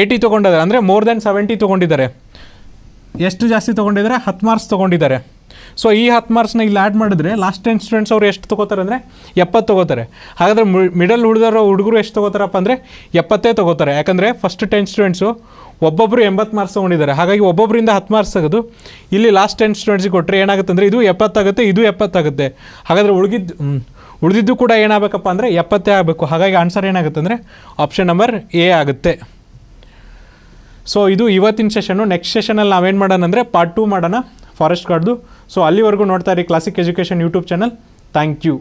ಏಯ್ಟಿ ತೊಗೊಂಡಿದ್ದಾರೆ. ಅಂದರೆ ಮೋರ್ ದೆನ್ ಸೆವೆಂಟಿ ತೊಗೊಂಡಿದ್ದಾರೆ. ಎಷ್ಟು ಜಾಸ್ತಿ ತೊಗೊಂಡಿದ್ದಾರೆ? ಹತ್ತು ಮಾರ್ಕ್ಸ್ ತೊಗೊಂಡಿದ್ದಾರೆ. ಸೊ ಈ ಹತ್ತು ಮಾರ್ಕ್ಸ್ನ ಇಲ್ಲಿ ಆ್ಯಡ್ ಮಾಡಿದ್ರೆ ಲಾಸ್ಟ್ ಟೆನ್ ಸ್ಟೂಡೆಂಟ್ಸ್ ಅವ್ರು ಎಷ್ಟು ತೊಗೋತಾರೆ ಅಂದರೆ ಎಪ್ಪತ್ತು ತೊಗೋತಾರೆ. ಹಾಗಾದರೆ ಮಿಡಲ್ ಹುಡುಗರು ಹುಡುಗರು ಎಷ್ಟು ತೊಗೋತಾರಪ್ಪ ಅಂದರೆ ಎಪ್ಪತ್ತೇ ತೊಗೋತಾರೆ. ಯಾಕಂದರೆ ಫಸ್ಟ್ ಟೆನ್ ಸ್ಟೂಡೆಂಟ್ಸು ಒಬ್ಬೊಬ್ಬರು ಎಂಬತ್ತು ಮಾರ್ಕ್ಸ್ ತೊಗೊಂಡಿದ್ದಾರೆ. ಹಾಗಾಗಿ ಒಬ್ಬೊಬ್ಬರಿಂದ ಹತ್ತು ಮಾರ್ಕ್ಸ್ ತೆಗೆದು ಇಲ್ಲಿ ಲಾಸ್ಟ್ ಟೆನ್ ಸ್ಟೂಡೆಂಟ್ಸಿಗೆ ಕೊಟ್ಟರೆ ಏನಾಗುತ್ತೆ ಅಂದರೆ ಇದು ಎಪ್ಪತ್ತಾಗುತ್ತೆ ಇದು ಎಪ್ಪತ್ತಾಗುತ್ತೆ. ಹಾಗಾದರೆ ಉಳಿದಿದ್ದು ಉಳಿದಿದ್ದು ಕೂಡ ಏನಾಗಬೇಕಪ್ಪ ಅಂದರೆ ಎಪ್ಪತ್ತೇ ಆಗಬೇಕು. ಹಾಗಾಗಿ ಆನ್ಸರ್ ಏನಾಗುತ್ತೆ ಅಂದರೆ ಆಪ್ಷನ್ ನಂಬರ್ ಎ ಆಗುತ್ತೆ. ಸೊ ಇದು ಇವತ್ತಿನ ಸೆಷನ್ನು ನೆಕ್ಸ್ಟ್ ಸೆಷನಲ್ಲಿ ನಾವೇನು ಮಾಡೋಣ ಅಂದರೆ ಪಾರ್ಟ್ ಟೂ ಮಾಡೋಣ ಫಾರೆಸ್ಟ್ ಗಾರ್ಡ್ದು ಸೊ ಅಲ್ಲಿವರೆಗೂ ನೋಡ್ತಾ ಇರಿ classic education YouTube channel thank you